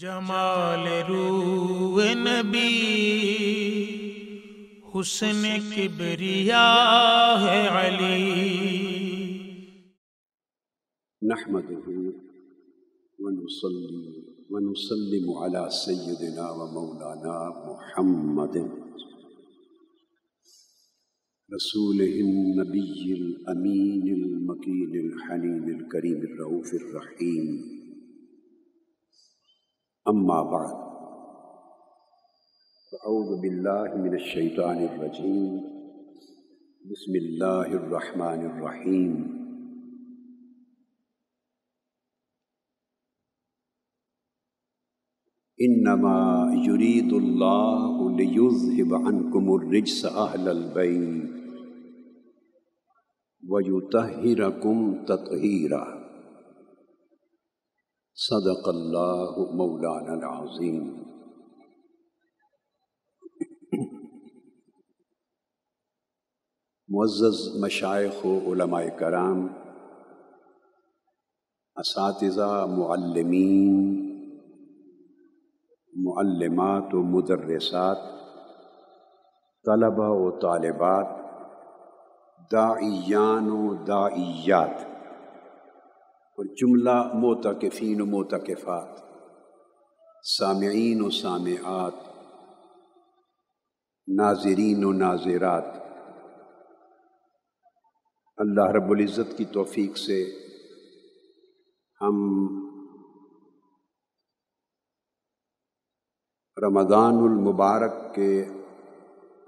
جمال رو نبی، حسن کبریا ہے علی۔ نحمده ونصلي ونسلم على سيدنا ومولانا محمد، رسوله النبي الأمين المكين الحنين الكريم الرؤوف الرحيم. أما بعد، فأعوذ بالله من الشيطان الرجيم. بسم الله الرحمن الرحيم. انما يريد الله ليذهب عنكم الرجس اهل البيت ويطهركم تطهيرا. صدق الله مولانا العظيم معزز مشائخ و علماء کرام اساتذہ معلمین معلمات و مدرسات طلبہ و طالبات داعیان و داعیات اور جملہ موتقفین و موتقفات سامعین و سامعات، ناظرین و ناظرات۔ اللہ رب العزت کی توفیق سے ہم رمضان المبارک کے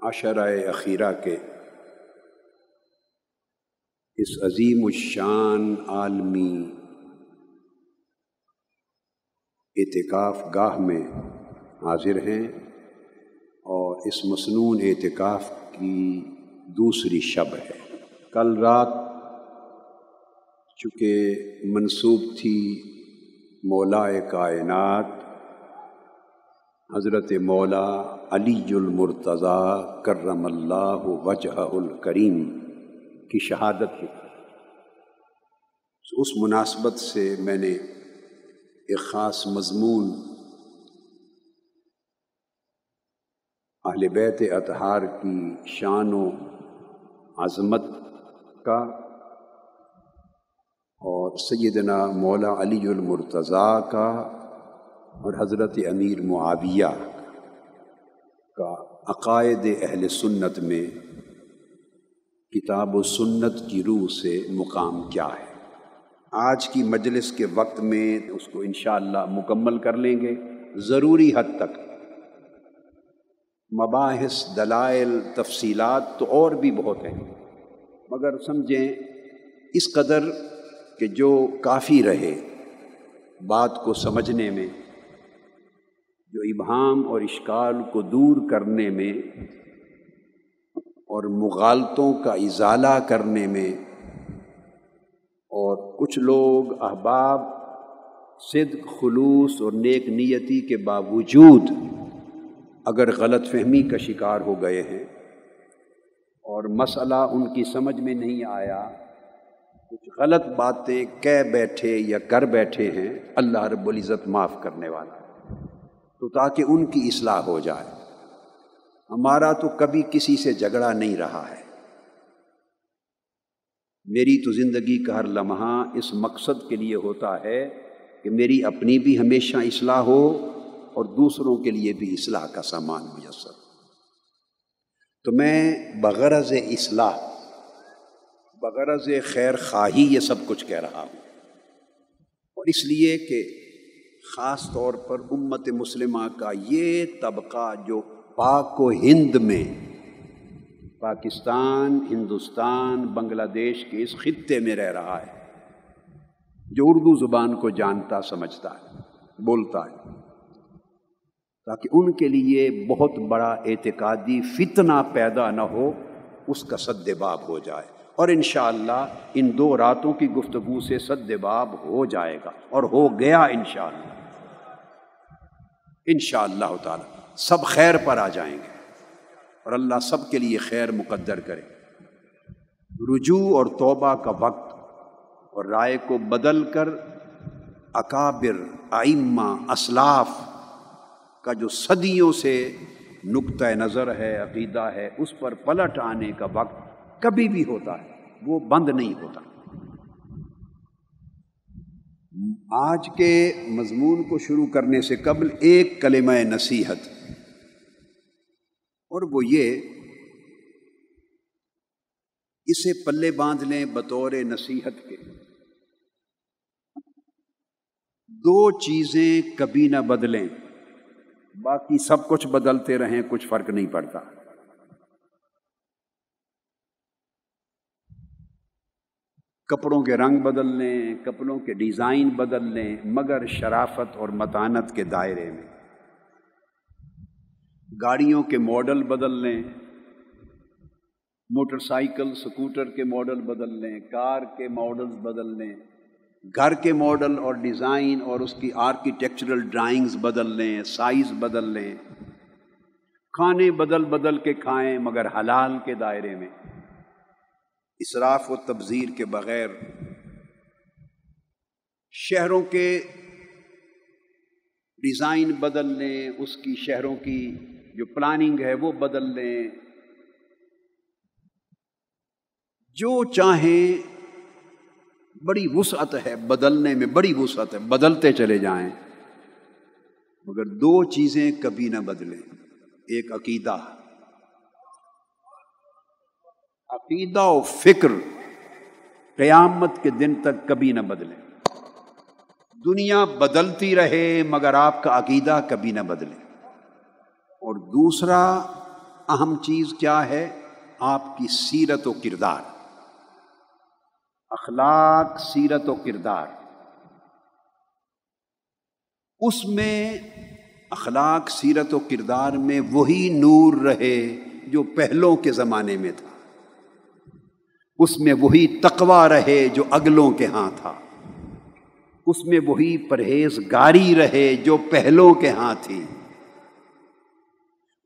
عشرہ اخیرہ کے اس عظیم الشان عالمی اعتکاف گاہ میں حاضر ہیں اور اس مصنون اعتکاف کی دوسری شب ہے۔ کل رات چونکہ منسوب تھی مولا کائنات، حضرت مولا علی المرتضیٰ کرم اللہ وجہ الکریم۔ کی شہادت اس مناسبت سے میں نے ایک خاص مضمون اہل بیت اطہار کی شان و عظمت کا اور سیدنا مولا علی المرتضیٰ کا اور حضرت امیر معاویہ کا عقائد اہل سنت میں کتاب و سنت کی روح سے مقام کیا ہے۔ آج کی مجلس کے وقت میں اس کو انشاءاللہ مکمل کر لیں گے۔ ضروری حد تک۔ مباحث، دلائل، تفصیلات تو اور بھی بہت ہیں۔ مگر سمجھیں، اس قدر کہ جو کافی رہے بات کو سمجھنے میں، جو ابہام اور اشکال کو دور کرنے میں اور مغالطوں کا ازالہ کرنے میں اور کچھ لوگ احباب، صدق، خلوص اور نیک نیتی کے باوجود اگر غلط فہمی کا شکار ہو گئے ہیں اور مسئلہ ان کی سمجھ میں نہیں آیا، کچھ غلط باتیں کہہ بیٹھے یا کر بیٹھے ہیں، اللہ رب العزت معاف کرنے والا تو تاکہ ان کی اصلاح ہو جائے۔ ہمارا تو کبھی کسی سے جھگڑا نہیں رہا ہے۔ میری تو زندگی کا ہر لمحہ اس مقصد کے لیے ہوتا ہے کہ میری اپنی بھی ہمیشہ اصلاح ہو اور دوسروں کے لیے بھی اصلاح کا سامان میسر۔ تو میں بغرض اصلاح، بغرض خیر خواہی یہ سب کچھ کہہ رہا ہوں۔ اور اس لیے کہ خاص طور پر امت مسلمہ کا یہ طبقہ جو پاک و ہند میں، پاکستان، ہندوستان، بنگلہ دیش کے اس خطے میں رہ رہا ہے، جو اردو زبان کو جانتا، سمجھتا ہے، بولتا ہے، تاکہ ان کے لیے بہت بڑا اعتقادی فتنہ پیدا نہ ہو، اس کا سد باب ہو جائے۔ اور انشاءاللہ ان دو راتوں کی گفتگو سے سد باب ہو جائے گا، اور ہو گیا انشاءاللہ۔ انشاءاللہ تعالی۔ سب خیر پر آ جائیں گے اور اللہ سب کے لیے خیر مقدر کرے رجوع اور توبہ کا وقت اور رائے کو بدل کر اکابر آئمہ اسلاف کا جو صدیوں سے نقطۂ نظر ہے، عقیدہ ہے، اس پر پلٹ آنے کا وقت کبھی بھی ہوتا ہے، وہ بند نہیں ہوتا۔ آج کے مضمون کو شروع کرنے سے قبل ایک کلمہ نصیحت۔ اور وہ یہ اسے پلے باندھ لیں بطور نصیحت کے۔ دو چیزیں کبھی نہ بدلیں، باقی سب کچھ بدلتے رہیں، کچھ فرق نہیں پڑتا۔ کپڑوں کے رنگ بدل لیں، کپڑوں کے ڈیزائن بدل لیں، مگر شرافت اور متانت کے دائرے میں۔ گاڑیوں کے ماڈل بدل لیں، موٹر سائیکل، سکوٹر کے ماڈل بدل لیں، کار کے ماڈلز بدل لیں، گھر کے ماڈل اور ڈیزائن اور اس کی آرکیٹیکچرل ڈرائنگز بدل لیں، سائز بدل لیں۔ کھانے بدل بدل کے کھائیں، مگر حلال کے دائرے میں۔ اسراف و تبذیر کے بغیر۔ شہروں کے ڈیزائن بدل لیں، اس کی شہروں کی جو پلاننگ ہے وہ بدل لیں۔ جو چاہیں بڑی وسعت ہے بدلنے میں، بڑی وسعت ہے، بدلتے چلے جائیں۔ مگر دو چیزیں کبھی نہ بدلیں۔ ایک عقیدہ۔ عقیدہ و فکر قیامت کے دن تک کبھی نہ بدلے۔ دنیا بدلتی رہے مگر آپ کا عقیدہ کبھی نہ بدلے۔ اور دوسرا اہم چیز کیا ہے؟ آپ کی سیرت و کردار۔ اخلاق، سیرت و کردار۔ اس میں اخلاق، سیرت و کردار میں وہی نور رہے جو پہلوں کے زمانے میں تھا۔ اس میں وہی تقوا رہے جو اگلوں کے ہاں تھا۔ اس میں وہی پرہیز گاری رہے جو پہلوں کے ہاں تھی۔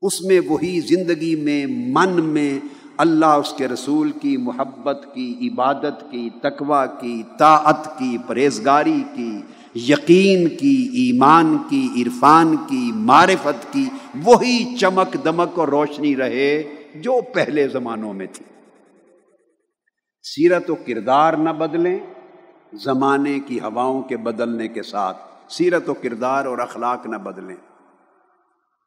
اس میں وہی زندگی میں، من میں اللہ اس کے رسول کی محبت کی، عبادت کی تقوا کی، طاعت کی، پرہیزگاری کی، یقین کی، ایمان کی، عرفان کی، معرفت کی، وہی چمک دمک اور روشنی رہے جو پہلے زمانوں میں تھی۔ سیرت و کردار نہ بدلیں، زمانے کی ہواؤں کے بدلنے کے ساتھ سیرت و کردار اور اخلاق نہ بدلیں۔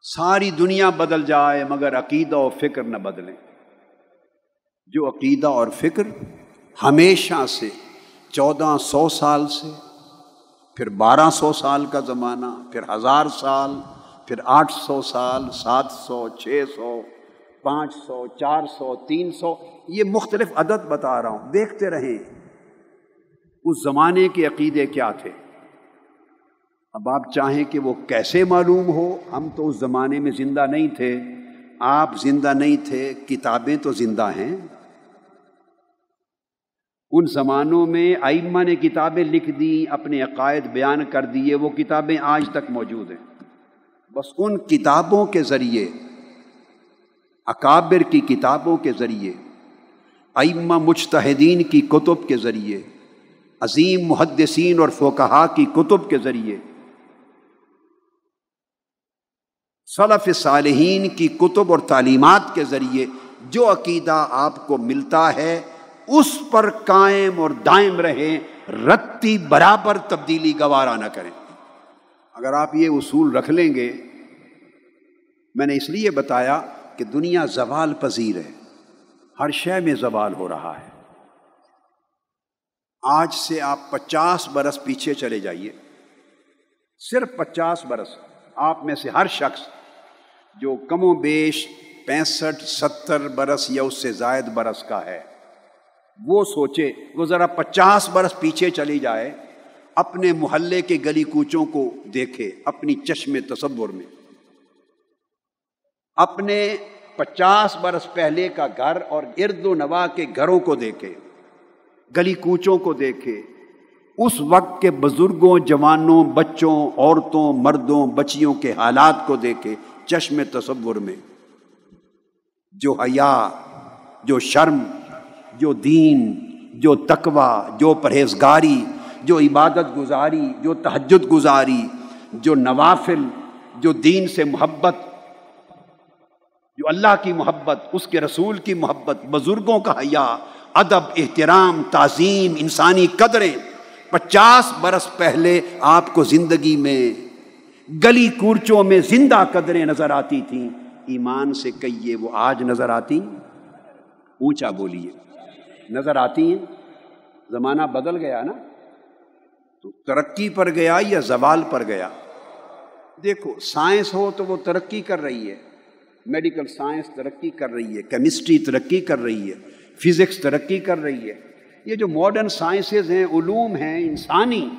ساری دنیا بدل جائے مگر عقیدہ و فکر نہ بدلیں۔ جو عقیدہ اور فکر ہمیشہ سے چودہ سو سال سے، پھر بارہ سو سال کا زمانہ، پھر ہزار سال، پھر آٹھ سو سال، سات سو، چھ سو، پانچ سو، چار سو، تین سو، یہ مختلف عدد بتا رہا ہوں۔ دیکھتے رہیں، اس زمانے کے عقیدے کیا تھے؟ اب آپ چاہیں کہ وہ کیسے معلوم ہو؟ ہم تو اس زمانے میں زندہ نہیں تھے۔ آپ زندہ نہیں تھے، کتابیں تو زندہ ہیں۔ ان زمانوں میں آئمہ نے کتابیں لکھ دی، اپنے عقائد بیان کر دیے، وہ کتابیں آج تک موجود ہیں۔ بس ان کتابوں کے ذریعے، اکابر کی کتابوں کے ذریعے، ائمہ مجتہدین کی کتب کے ذریعے، عظیم محدثین اور فوکہ کی کتب کے ذریعے۔ صلف صالحین کی کتب اور تعلیمات کے ذریعے جو عقیدہ آپ کو ملتا ہے، اس پر قائم اور دائم رہیں، رتی برابر تبدیلی گوارا نہ کریں۔ اگر آپ یہ اصول رکھ لیں گے، میں نے اس لیے بتایا کہ دنیا زوال پذیر ہے، ہر شے میں زوال ہو رہا ہے۔ آج سے آپ پچاس برس پیچھے چلے جائیے۔ صرف پچاس برس، آپ میں سے ہر شخص جو کم و بیش پینسٹھ، ستر برس یا اس سے زائد برس کا ہے۔ وہ سوچے وہ ذرا پچاس برس پیچھے چلی جائے، اپنے محلے کے گلی کوچوں کو دیکھے، اپنی چشم تصور میں۔ اپنے پچاس برس پہلے کا گھر اور ارد و نوا کے گھروں کو دیکھے، گلی کوچوں کو دیکھے۔ اس وقت کے بزرگوں، جوانوں، بچوں، عورتوں، مردوں، بچیوں کے حالات کو دیکھے۔ چشم تصور میں، جو حیا، جو شرم، جو دین، جو تقوا جو پرہیزگاری، جو عبادت گزاری، جو تہجد گزاری، جو نوافل، جو دین سے محبت، جو اللہ کی محبت، اس کے رسول کی محبت، بزرگوں کا حیا، ادب، احترام، تعظیم، انسانی قدریں، پچاس برس پہلے آپ کو زندگی میں گلی کورچوں میں زندہ قدریں نظر آتی تھیں۔ ایمان سے کہیے، وہ آج نظر آتی اونچا بولیے۔ نظر آتی ہیں؟ زمانہ بدل گیا نا؟ تو ترقی پر گیا یا زوال پر گیا؟ دیکھو، سائنس ہو تو وہ ترقی کر رہی ہے۔ میڈیکل سائنس ترقی کر رہی ہے، کیمسٹری ترقی کر رہی ہے، فزکس ترقی کر رہی ہے۔ یہ جو ماڈرن سائنسز ہیں، علوم ہیں، انسانی،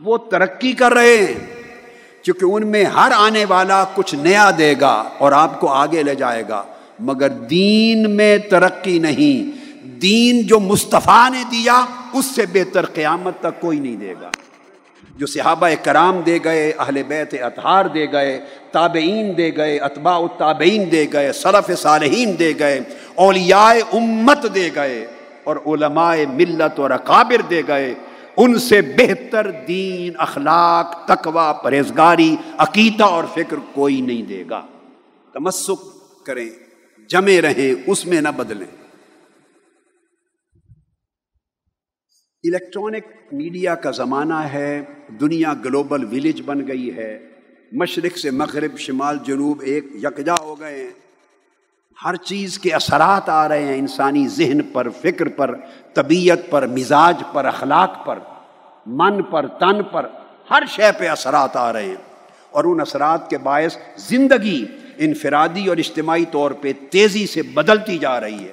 وہ ترقی کر رہے ہیں۔ کیونکہ ان میں ہر آنے والا کچھ نیا دے گا اور آپ کو آگے لے جائے گا۔ مگر دین میں ترقی نہیں۔ دین جو مصطفیٰ نے دیا، اس سے بہتر قیامت تک کوئی نہیں دے گا۔ جو صحابہ کرام دے گئے، اہل بیت اطہار دے گئے، تابعین دے گئے، اتباع التابعین دے گئے صرف صالحین دے گئے، اولیاء امت دے گئے اور علماء ملت اور اکابر دے گئے۔ ان سے بہتر دین، اخلاق، تقوی، پرہیزگاری، عقیدہ اور فکر کوئی نہیں دے گا۔ تمسک کریں، جمے رہیں، اس میں نہ بدلیں۔ الیکٹرانک میڈیا کا زمانہ ہے، دنیا گلوبل ولیج بن گئی ہے۔ مشرق سے مغرب، شمال، جنوب، ایک یکجا ہو گئے ہیں۔ ہر چیز کے اثرات آ رہے ہیں انسانی ذہن پر، فکر پر، طبیعت پر، مزاج پر، اخلاق پر، من پر، تن پر، ہر شے پہ اثرات آ رہے ہیں۔ اور ان اثرات کے باعث زندگی انفرادی اور اجتماعی طور پہ تیزی سے بدلتی جا رہی ہے۔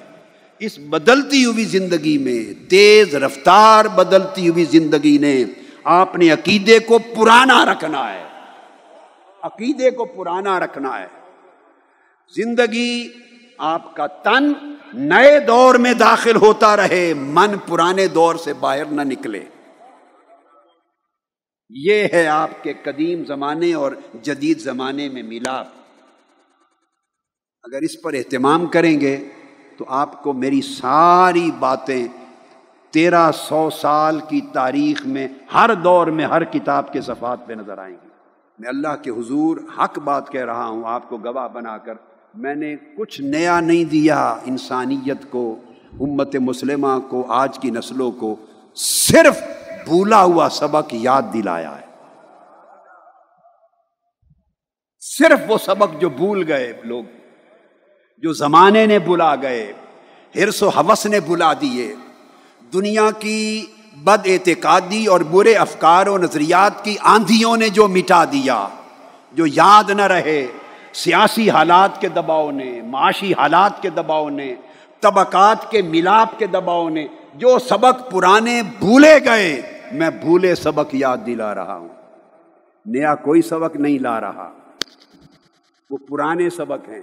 اس بدلتی ہوئی زندگی میں تیز رفتار بدلتی ہوئی زندگی نے آپ نے عقیدے کو پرانا رکھنا ہے۔ عقیدے کو پرانا رکھنا ہے۔ زندگی آپ کا تن نئے دور میں داخل ہوتا رہے، من پرانے دور سے باہر نہ نکلے۔ یہ ہے آپ کے قدیم زمانے اور جدید زمانے میں ملاپ۔ اگر اس پر اہتمام کریں گے تو آپ کو میری ساری باتیں تیرہ سو سال کی تاریخ میں ہر دور میں ہر کتاب کے صفحات پہ نظر آئیں گی۔ میں اللہ کے حضور حق بات کہہ رہا ہوں، آپ کو گواہ بنا کر میں نے کچھ نیا نہیں دیا انسانیت کو، امت مسلمہ کو، آج کی نسلوں کو، صرف بھولا ہوا سبق یاد دلایا ہے۔ صرف وہ سبق جو بھول گئے لوگ، جو زمانے نے بلا گئے، ہرس و حوث نے بلا دیے۔ دنیا کی بد اعتقادی اور برے افکار و نظریات کی آندھیوں نے جو مٹا دیا، جو یاد نہ رہے۔ سیاسی حالات کے دباؤ نے، معاشی حالات کے دباؤ نے، طبقات کے ملاپ کے دباؤ نے، جو سبق پرانے بھولے گئے، میں بھولے سبق یاد دلا رہا ہوں۔ نیا کوئی سبق نہیں لا رہا۔ وہ پرانے سبق ہیں،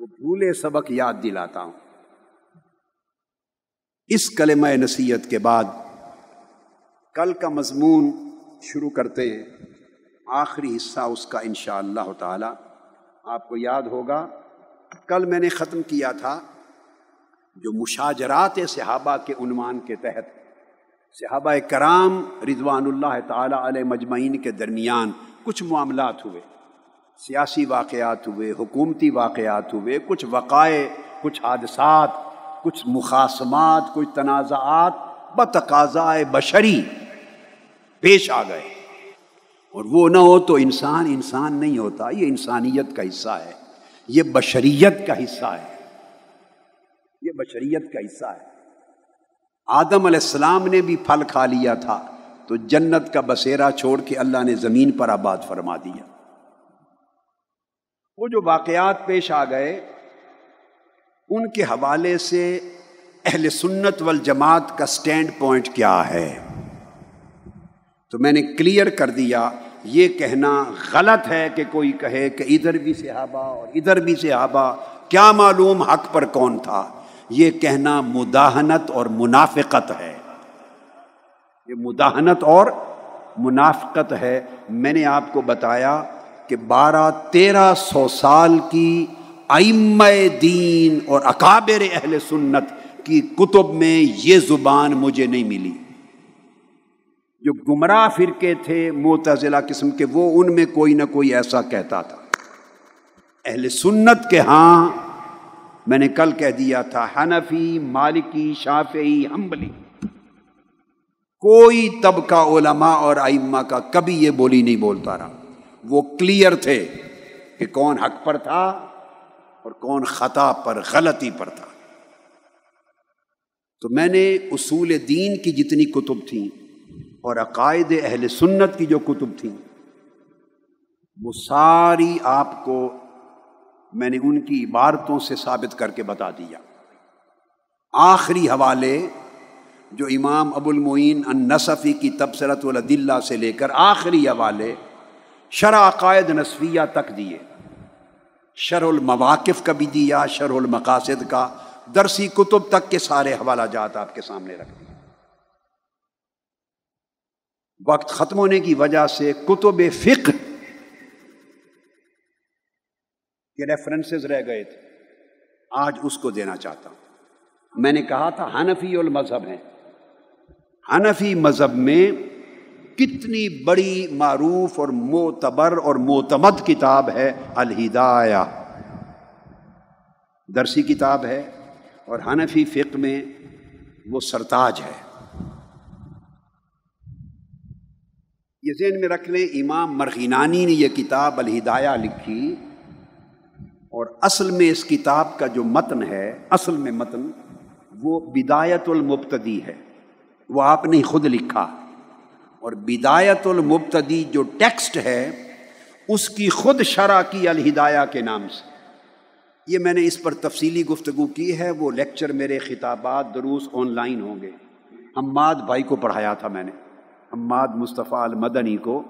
وہ بھولے سبق یاد دلاتا ہوں۔ اس کلمہ نصیحت کے بعد کل کا مضمون شروع کرتے ہیں۔ آخری حصہ اس کا انشاء اللہ تعالی۔ آپ کو یاد ہوگا، کل میں نے ختم کیا تھا جو مشاجرات صحابہ کے عنوان کے تحت۔ صحابہ کرام رضوان اللہ تعالی علیہ مجمعین کے درمیان کچھ معاملات ہوئے۔ سیاسی واقعات ہوئے، حکومتی واقعات ہوئے، کچھ وقائع، کچھ حادثات، کچھ مخاسمات کچھ تنازعات بتقاضۂ بشری پیش آ گئے۔ اور وہ نہ ہو تو انسان انسان نہیں ہوتا۔ یہ انسانیت کا حصہ ہے۔ یہ بشریت کا حصہ ہے۔ یہ بشریت کا حصہ ہے۔ آدم علیہ السلام نے بھی پھل کھا لیا تھا۔ تو جنت کا بسیرا چھوڑ کے اللہ نے زمین پر آباد فرما دیا۔ وہ جو واقعات پیش آ گئے، ان کے حوالے سے اہل سنت والجماعت کا سٹینڈ پوائنٹ کیا ہے؟ تو میں نے کلیئر کر دیا۔ یہ کہنا غلط ہے کہ کوئی کہے کہ ادھر بھی صحابہ اور ادھر بھی صحابہ، کیا معلوم حق پر کون تھا؟ یہ کہنا مداحنت اور منافقت ہے۔ یہ مداحنت اور منافقت ہے۔ میں نے آپ کو بتایا کہ بارہ تیرہ سو سال کی ائم دین اور اکابر اہل سنت کی کتب میں یہ زبان مجھے نہیں ملی۔ جو گمراہ فرقے تھے، معتزلہ قسم کے، وہ ان میں کوئی نہ کوئی ایسا کہتا تھا۔ اہل سنت کے ہاں میں نے کل کہہ دیا تھا، حنفی، مالکی، شافعی، حنبلی۔ کوئی طبقہ علماء اور ائمہ کا کبھی یہ بولی نہیں بولتا رہا۔ وہ کلیئر تھے کہ کون حق پر تھا اور کون خطا پر، غلطی پر تھا۔ تو میں نے اصول دین کی جتنی کتب تھیں اور عقائد اہل سنت کی جو کتب تھیں، وہ ساری آپ کو میں نے ان کی عبارتوں سے ثابت کر کے بتا دیا۔ آخری حوالے جو امام ابو المعین النصفی کی تبصرت الدلہ سے لے کر آخری حوالے شرح عقائد نصفیہ تک دیے۔ شرح المواقف کا بھی دیا شرح المقاصد کا، درسی کتب تک کے سارے حوالہ جات آپ کے سامنے رکھ دیے۔ وقت ختم ہونے کی وجہ سے کتب فقہ کے ریفرنسز رہ گئے تھے۔ آج اس کو دینا چاہتا ہوں۔ میں نے کہا تھا حنفی المذہب ہے حنفی مذہب میں کتنی بڑی معروف اور معتبر اور معتمد کتاب ہے الہدایہ۔ درسی کتاب ہے اور حنفی فقہ میں وہ سرتاج ہے۔ یہ ذہن میں رکھ لیں، امام مرغینانی نے یہ کتاب الہدایہ لکھی اور اصل میں اس کتاب کا جو متن ہے، اصل میں متن، وہ بدایت المبتدی ہے۔ وہ آپ نے خود لکھا۔ اور بدایت المبتدی جو ٹیکسٹ ہے، اس کی خود شرح کی الہدایہ کے نام سے۔ یہ میں نے اس پر تفصیلی گفتگو کی ہے، وہ لیکچر میرے خطابات دروس آن لائن ہوں گے۔ اماد بھائی کو پڑھایا تھا میں نے۔ اماد مصطفیٰ المدنی کو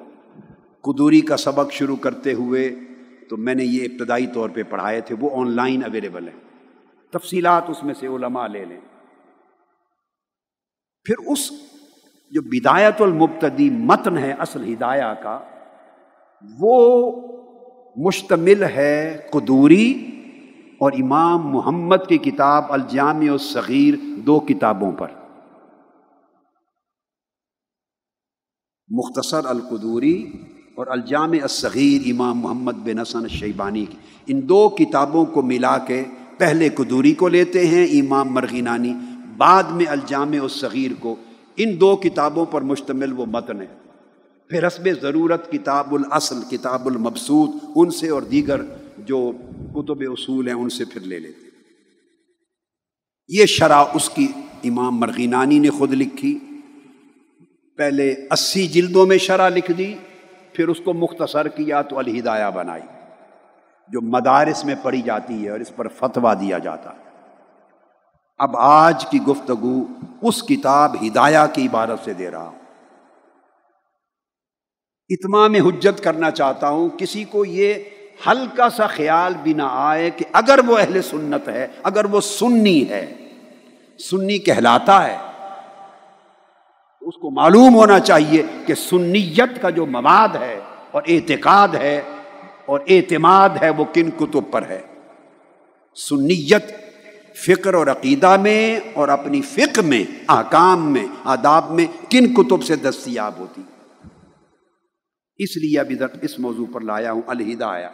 قدوری کا سبق شروع کرتے ہوئے تو میں نے یہ ابتدائی طور پہ پڑھائے تھے، وہ آن لائن اویلیبل ہیں۔ تفصیلات اس میں سے علماء لے لیں۔ پھر اس جو بدایت المبتدی متن ہے، اصل ہدایہ کا، وہ مشتمل ہے قدوری اور امام محمد کی کتاب الجامع الصغیر دو کتابوں پر۔ مختصر القدوری اور الجامع الصغیر امام محمد بن حسن شیبانی کی۔ ان دو کتابوں کو ملا کے پہلے قدوری کو لیتے ہیں امام مرغینانی، بعد میں الجامع الصغیر کو۔ ان دو کتابوں پر مشتمل وہ متن ہے۔ پھر حسب ضرورت کتاب الاصل، کتاب المبسود ان سے اور دیگر جو کتب اصول ہیں ان سے پھر لے لیتے یہ شرح اس کی امام مرغینانی نے خود لکھی۔ پہلے اسی جلدوں میں شرح لکھ دی، پھر اس کو مختصر کیا تو الہدایہ بنائی، جو مدارس میں پڑھی جاتی ہے اور اس پر فتویٰ دیا جاتا ہے۔ اب آج کی گفتگو اس کتاب ہدایہ کی عبارت سے دے رہا ہوں۔ اتمام حجت کرنا چاہتا ہوں، کسی کو یہ ہلکا سا خیال بھی نہ آئے کہ اگر وہ اہل سنت ہے، اگر وہ سنی ہے، سنی کہلاتا ہے اس کو معلوم ہونا چاہیے کہ سنیت کا جو مواد ہے اور اعتقاد ہے اور اعتماد ہے وہ کن کتب پر ہے؟ سنیت فکر اور عقیدہ میں اور اپنی فکر میں، احکام میں، آداب میں کن کتب سے دستیاب ہوتی؟ اس لیے ابھی اس موضوع پر لایا ہوں، الہدایہ۔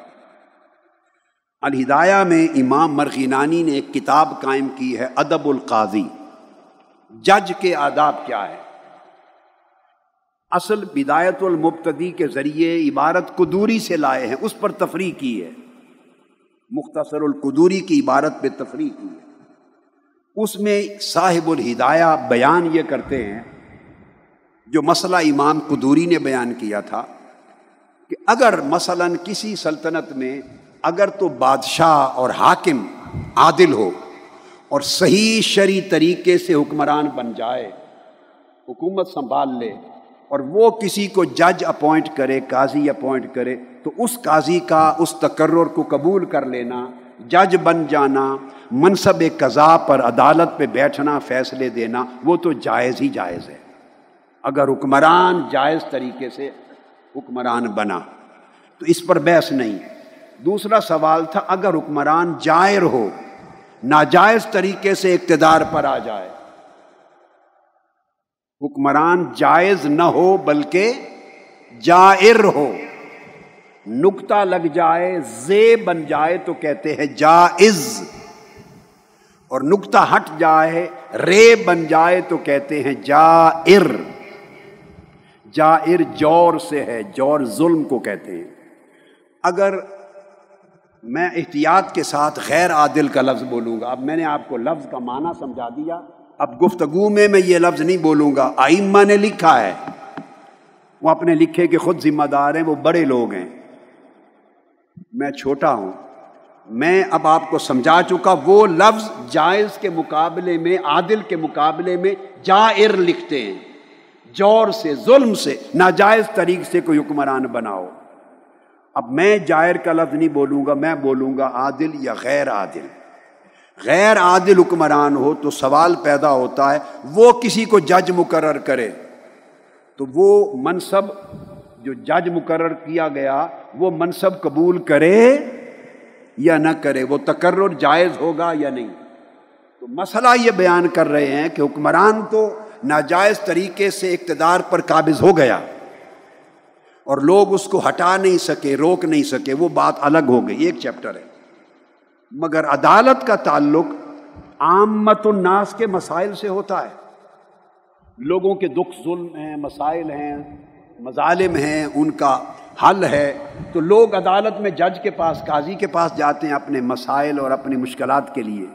الہدایہ میں امام مرغینانی نے ایک کتاب قائم کی ہے، ادب القاضی۔ جج کے آداب کیا ہے؟ اصل بدایت المبتدی کے ذریعے عبارت قدوری سے لائے ہیں، اس پر تفریح کی ہے۔ مختصر القدوری کی عبارت پہ تفریح کی ہے۔ اس میں صاحب الہدایہ بیان یہ کرتے ہیں، جو مسئلہ امام قدوری نے بیان کیا تھا، کہ اگر مثلا کسی سلطنت میں اگر تو بادشاہ اور حاکم عادل ہو اور صحیح شرعی طریقے سے حکمران بن جائے، حکومت سنبھال لے اور وہ کسی کو جج اپوائنٹ کرے، قاضی اپوائنٹ کرے، تو اس قاضی کا اس تقرر کو قبول کر لینا، جج بن جانا، منصب قضا پر عدالت پہ بیٹھنا، فیصلے دینا، وہ تو جائز ہی جائز ہے۔ اگر حکمران جائز طریقے سے حکمران بنا، تو اس پر بحث نہیں۔ دوسرا سوال تھا، اگر حکمران جائر ہو، ناجائز طریقے سے اقتدار پر آ جائے حکمران جائز نہ ہو بلکہ جائر ہو۔ نکتا لگ جائے، زے بن جائے تو کہتے ہیں جائز۔ اور نکتا ہٹ جائے، رے بن جائے تو کہتے ہیں جائر۔ جائر جور سے ہے، جور ظلم کو کہتے ہیں۔ اگر میں احتیاط کے ساتھ غیر عادل کا لفظ بولوں گا، اب میں نے آپ کو لفظ کا معنی سمجھا دیا۔ اب گفتگو میں میں یہ لفظ نہیں بولوں گا۔ آئمہ نے لکھا ہے۔ وہ اپنے لکھے کے خود ذمہ دار ہیں، وہ بڑے لوگ ہیں۔ میں چھوٹا ہوں۔ میں اب آپ کو سمجھا چکا، وہ لفظ جائز کے مقابلے میں، عادل کے مقابلے میں جائر لکھتے ہیں۔ جور سے، ظلم سے، ناجائز طریق سے کوئی حکمران بناؤ۔ اب میں جائر کا لفظ نہیں بولوں گا، میں بولوں گا عادل یا غیر عادل۔ غیر عادل حکمران ہو تو سوال پیدا ہوتا ہے، وہ کسی کو جج مقرر کرے۔ تو وہ منصب جو جج مقرر کیا گیا، وہ منصب قبول کرے یا نہ کرے، وہ تقرر جائز ہوگا یا نہیں۔ تو مسئلہ یہ بیان کر رہے ہیں کہ حکمران تو ناجائز طریقے سے اقتدار پر قابض ہو گیا۔ اور لوگ اس کو ہٹا نہیں سکے، روک نہیں سکے، وہ بات الگ ہو گئی، ایک چیپٹر ہے۔ مگر عدالت کا تعلق عامت الناس کے مسائل سے ہوتا ہے۔ لوگوں کے دکھ، ظلم ہیں، مسائل ہیں، مظالم ہیں، ان کا حل ہے۔ تو لوگ عدالت میں جج کے پاس، قاضی کے پاس جاتے ہیں اپنے مسائل اور اپنی مشکلات کے لیے۔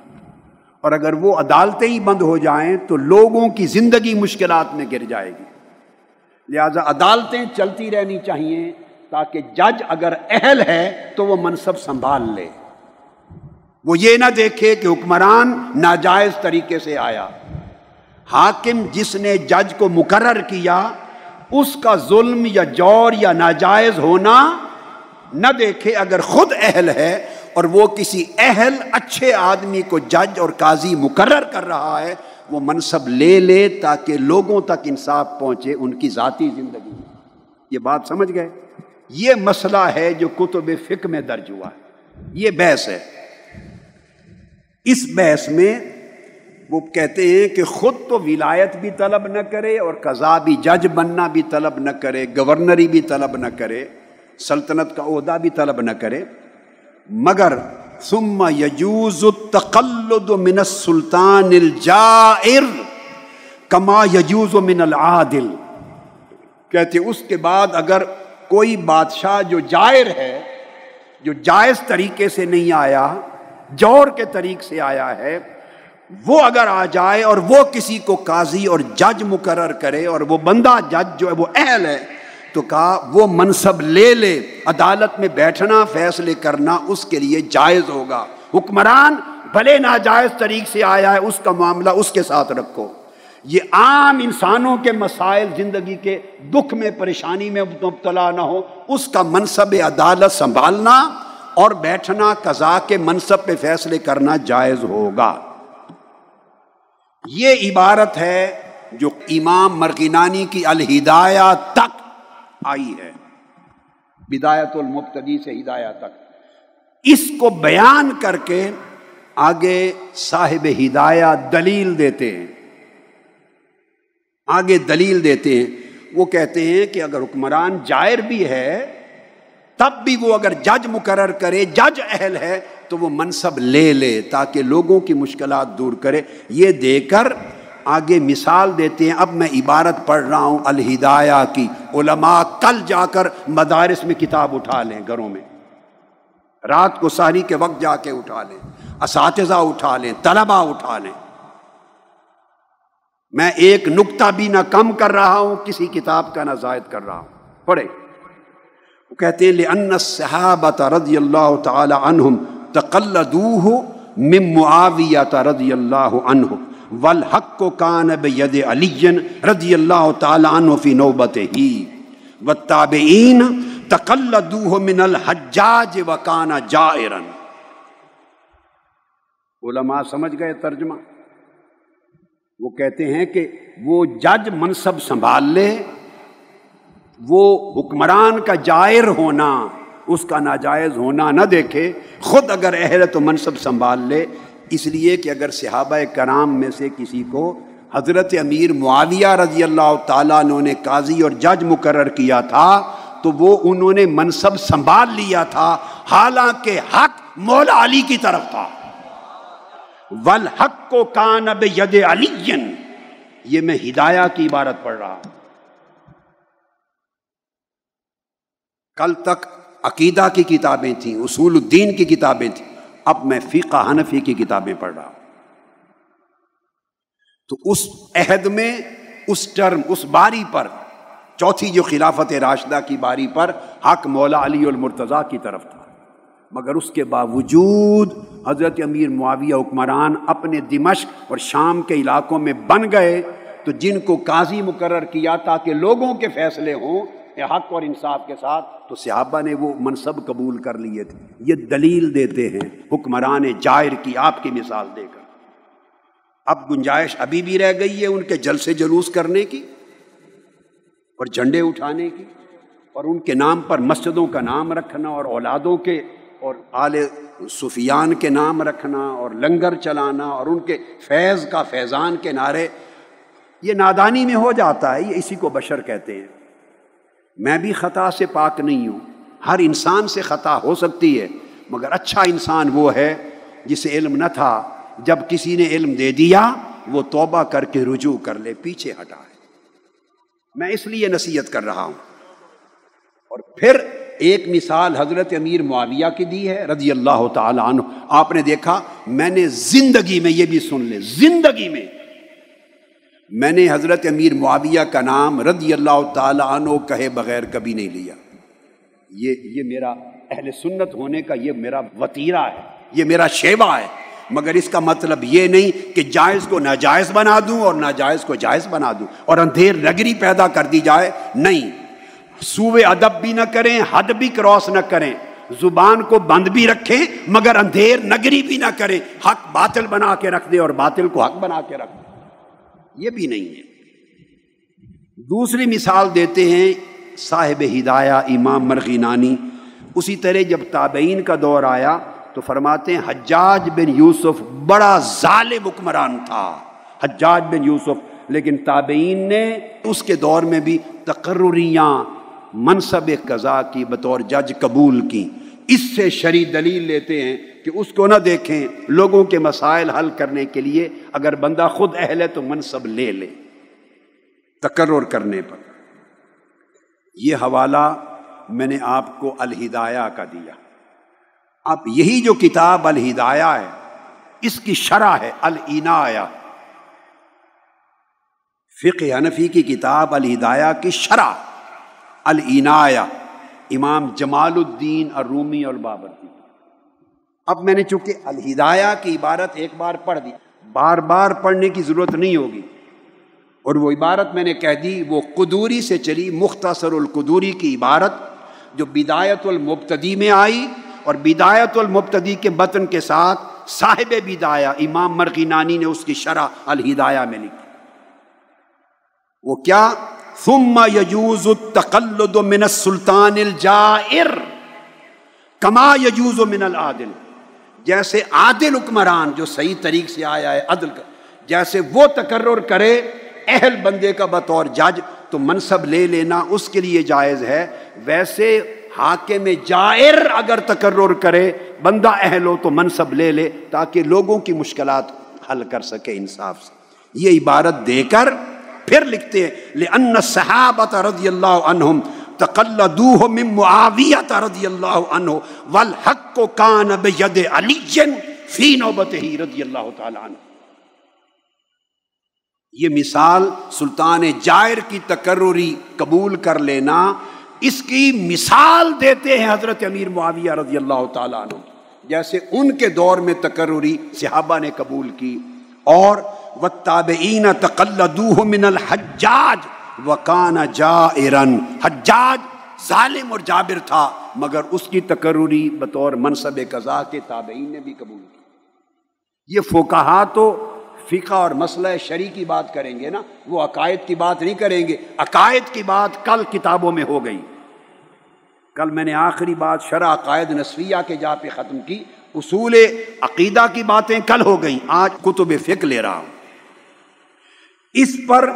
اور اگر وہ عدالتیں ہی بند ہو جائیں تو لوگوں کی زندگی مشکلات میں گر جائے گی۔ لہذا عدالتیں چلتی رہنی چاہیے تاکہ جج اگر اہل ہے تو وہ منصب سنبھال لے۔ وہ یہ نہ دیکھے کہ حکمران ناجائز طریقے سے آیا۔ حاکم جس نے جج کو مقرر کیا، اس کا ظلم یا جور یا ناجائز ہونا نہ دیکھے اگر خود اہل ہے اور وہ کسی اہل، اچھے آدمی کو جج اور قاضی مقرر کر رہا ہے، وہ منصب لے لے تاکہ لوگوں تک انصاف پہنچے ان کی ذاتی زندگی۔ میں یہ بات سمجھ گئے؟ یہ مسئلہ ہے جو کتب فکر میں درج ہوا ہے۔ یہ بحث ہے۔ اس بحث میں وہ کہتے ہیں کہ خود تو ولایت بھی طلب نہ کرے اور قضا بھی، جج بننا بھی طلب نہ کرے، گورنری بھی طلب نہ کرے، سلطنت کا عہدہ بھی طلب نہ کرے۔ مگر ثم یجوز التقلد من السلطان الجائر کما یجوز من العادل۔ کہتے اس کے بعد اگر کوئی بادشاہ جو جائر ہے، جو جائز طریقے سے نہیں آیا جور کے طریق سے آیا ہے، وہ اگر آ جائے اور وہ کسی کو قاضی اور جج مقرر کرے اور وہ بندہ جج جو ہے وہ اہل ہے، تو کہا وہ منصب لے لے، عدالت میں بیٹھنا، فیصلے کرنا اس کے لیے جائز ہوگا۔ حکمران بھلے ناجائز طریق سے آیا ہے، اس کا معاملہ اس کے ساتھ رکھو۔ یہ عام انسانوں کے مسائل زندگی کے دکھ میں، پریشانی میں مبتلا نہ ہو، اس کا منصب عدالت سنبھالنا اور بیٹھنا قضا کے منصب پہ فیصلے کرنا جائز ہوگا۔ یہ عبارت ہے جو امام مرغینانی کی الہدایہ تک آئی ہے۔ بدایت المبتدی سے ہدایہ تک۔ اس کو بیان کر کے آگے صاحب ہدایہ دلیل دیتے ہیں۔ آگے دلیل دیتے ہیں۔ وہ کہتے ہیں کہ اگر حکمران جائر بھی ہے تب بھی وہ اگر جج مقرر کرے، جج اہل ہے، تو وہ منصب لے لے تاکہ لوگوں کی مشکلات دور کرے۔ یہ دے کر آگے مثال دیتے ہیں۔ اب میں عبارت پڑھ رہا ہوں الہدایہ کی۔ علماء کل جا کر مدارس میں کتاب اٹھا لیں گھروں میں۔ رات کو ساری کے وقت جا کے اٹھا لیں۔ اساتذہ اٹھا لیں طلبا اٹھا لیں۔ میں ایک نقطہ بھی نہ کم کر رہا ہوں، کسی کتاب کا نہ زائد کر رہا ہوں۔ پڑھے وہ کہتے ہیں، لأن صحابہ رضی اللہ تعالی عنہم تقلدوه من معاویہ رضی اللہ عنہ والحق کان بید علی رضی اللہ تعالی عنہ فی نوبت ہی والتابعین تقلدوه من الحجاج وکان جائرا. علماء سمجھ گئے ترجمہ؟ وہ کہتے ہیں کہ وہ جج منصب سنبھال لے وہ حکمران کا جائر ہونا، اس کا ناجائز ہونا نہ دیکھے، خود اگر اہل تو منصب سنبھال لے، اس لیے کہ اگر صحابہ کرام میں سے کسی کو حضرت امیر معاویہ رضی اللہ تعالیٰ انہوں نے قاضی اور جج مقرر کیا تھا، تو وہ انہوں نے منصب سنبھال لیا تھا، حالانکہ حق مولا علی کی طرف تھا۔ والحق کو کانب ید علی یہ میں ہدایہ کی عبارت پڑھ رہا ہوں۔ کل تک عقیدہ کی کتابیں تھیں، اصول الدین کی کتابیں تھیں۔ اب میں فقہ حنفی کی کتابیں پڑھ رہا ہوں۔ تو اس عہد میں، اس ٹرم، اس باری پر، چوتھی جو خلافت راشدہ کی باری پر حق مولا علی المرتضیٰ کی طرف تھا۔ مگر اس کے باوجود حضرت امیر معاویہ حکمران اپنے دمشق اور شام کے علاقوں میں بن گئے۔ تو جن کو قاضی مقرر کیا تاکہ لوگوں کے فیصلے ہوں حق اور انصاف کے ساتھ۔ تو صحابہ نے وہ منصب قبول کر لیے تھے۔ یہ دلیل دیتے ہیں حکمران جائر کی آپ کی مثال دے کر۔ اب گنجائش ابھی بھی رہ گئی ہے ان کے جل سے جلوس کرنے کی اور جھنڈے اٹھانے کی اور ان کے نام پر مسجدوں کا نام رکھنا اور اولادوں کے اور آل سفیان کے نام رکھنا اور لنگر چلانا اور ان کے فیض کا فیضان کے نعرے۔ یہ نادانی میں ہو جاتا ہے، یہ اسی کو بشر کہتے ہیں۔ میں بھی خطا سے پاک نہیں ہوں۔ ہر انسان سے خطا ہو سکتی ہے، مگر اچھا انسان وہ ہے جسے علم نہ تھا۔ جب کسی نے علم دے دیا، وہ توبہ کر کے رجوع کر لے، پیچھے ہٹا ہے۔ میں اس لیے نصیحت کر رہا ہوں۔ اور پھر ایک مثال حضرت امیر معاویہ کی دی ہے، رضی اللہ تعالیٰ عنہ۔ آپ نے دیکھا، میں نے زندگی میں یہ بھی سن لے، زندگی میں میں نے حضرت امیر معاویہ کا نام رضی اللہ تعالیٰ عنہ کہے بغیر کبھی نہیں لیا۔ یہ یہ میرا اہل سنت ہونے کا یہ میرا وطیرہ ہے، یہ میرا شیوا ہے۔ مگر اس کا مطلب یہ نہیں کہ جائز کو ناجائز بنا دوں اور ناجائز کو جائز بنا دوں اور اندھیر نگری پیدا کر دی جائے۔ نہیں سوئے ادب بھی نہ کریں، حد بھی کراس نہ کریں۔ زبان کو بند بھی رکھیں، مگر اندھیر نگری بھی نہ کریں۔ حق باطل بنا کے رکھ دیں اور باطل کو حق بنا کے رکھ دیں۔ یہ بھی نہیں ہے۔ دوسری مثال دیتے ہیں صاحب ہدایہ امام مرغینانی۔ اسی طرح جب تابعین کا دور آیا تو فرماتے ہیں حجاج بن یوسف بڑا ظالم حکمران تھا۔ حجاج بن یوسف، لیکن تابعین نے اس کے دور میں بھی تقرریاں، منصب قضا کی بطور جج قبول کی۔ اس سے شری دلیل لیتے ہیں کہ اس کو نہ دیکھیں لوگوں کے مسائل حل کرنے کے لیے، اگر بندہ خود اہل ہے تو منصب لے لے، تقرر کرنے پر۔ یہ حوالہ میں نے آپ کو الہدایہ کا دیا۔ اب یہی جو کتاب الہدایہ ہے، اس کی شرح ہے العنایا فقہ حنفی کی کتاب الہدایہ کی شرح العنایا امام جمال الدین الرومی اور بابردین اب میں نے چونکہ الہدایہ کی عبارت ایک بار پڑھ دی، بار بار پڑھنے کی ضرورت نہیں ہوگی۔ اور وہ عبارت میں نے کہہ دی، وہ قدوری سے چلی مختصر القدوری کی عبارت جو بدایت المبتدی میں آئی اور بدایت المبتدی کے بطن کے ساتھ صاحب بدایا امام مرغینانی نے اس کی شرح الہدایہ میں لکھی۔ وہ کیا؟ ثم یجوز التقلد من السلطان الجائر کما یجوز من العادل۔ جیسے عادل حکمران جو صحیح طریق سے آیا ہے عدل کا، جیسے وہ تقرر کرے اہل بندے کا بطور جج، تو منصب لے لینا اس کے لیے جائز ہے۔ ویسے حاکم جائر اگر تقرر کرے، بندہ اہل ہو تو منصب لے لے تاکہ لوگوں کی مشکلات حل کر سکے انصاف سے۔ یہ عبارت دے کر پھر لکھتے ہیں، لِأَنَّ صحابت رضی اللہ عنہم تقلدوه من معاویہ رضی اللہ عنہ والحق کان بید علی فی نوبته رضی اللہ تعالی عنہ۔ یہ مثال سلطان جائر کی تقرری قبول کر لینا۔ اس کی مثال دیتے ہیں حضرت امیر معاویہ رضی اللہ تعالیٰ عنہ۔ جیسے ان کے دور میں تقرری صحابہ نے قبول کی۔ اور وَالتَّابِعِينَ تَقَلَّدُوهُ مِنَ الْحَجَّاجِ۔ وکان جا ارن حجاج ظالم اور جابر تھا، مگر اس کی تقرری بطور منصب قضا کے تابعین نے بھی قبول کی۔ یہ فوکہ تو فقہ اور مسئلہ شریع کی بات کریں گے نا، وہ عقائد کی بات نہیں کریں گے۔ عقائد کی بات کل کتابوں میں ہو گئی۔ کل میں نے آخری بات شرح عقائد نسویہ کے جا پہ ختم کی۔ اصول عقیدہ کی باتیں کل ہو گئیں۔ آج کتب فکر لے رہا ہوں۔ اس پر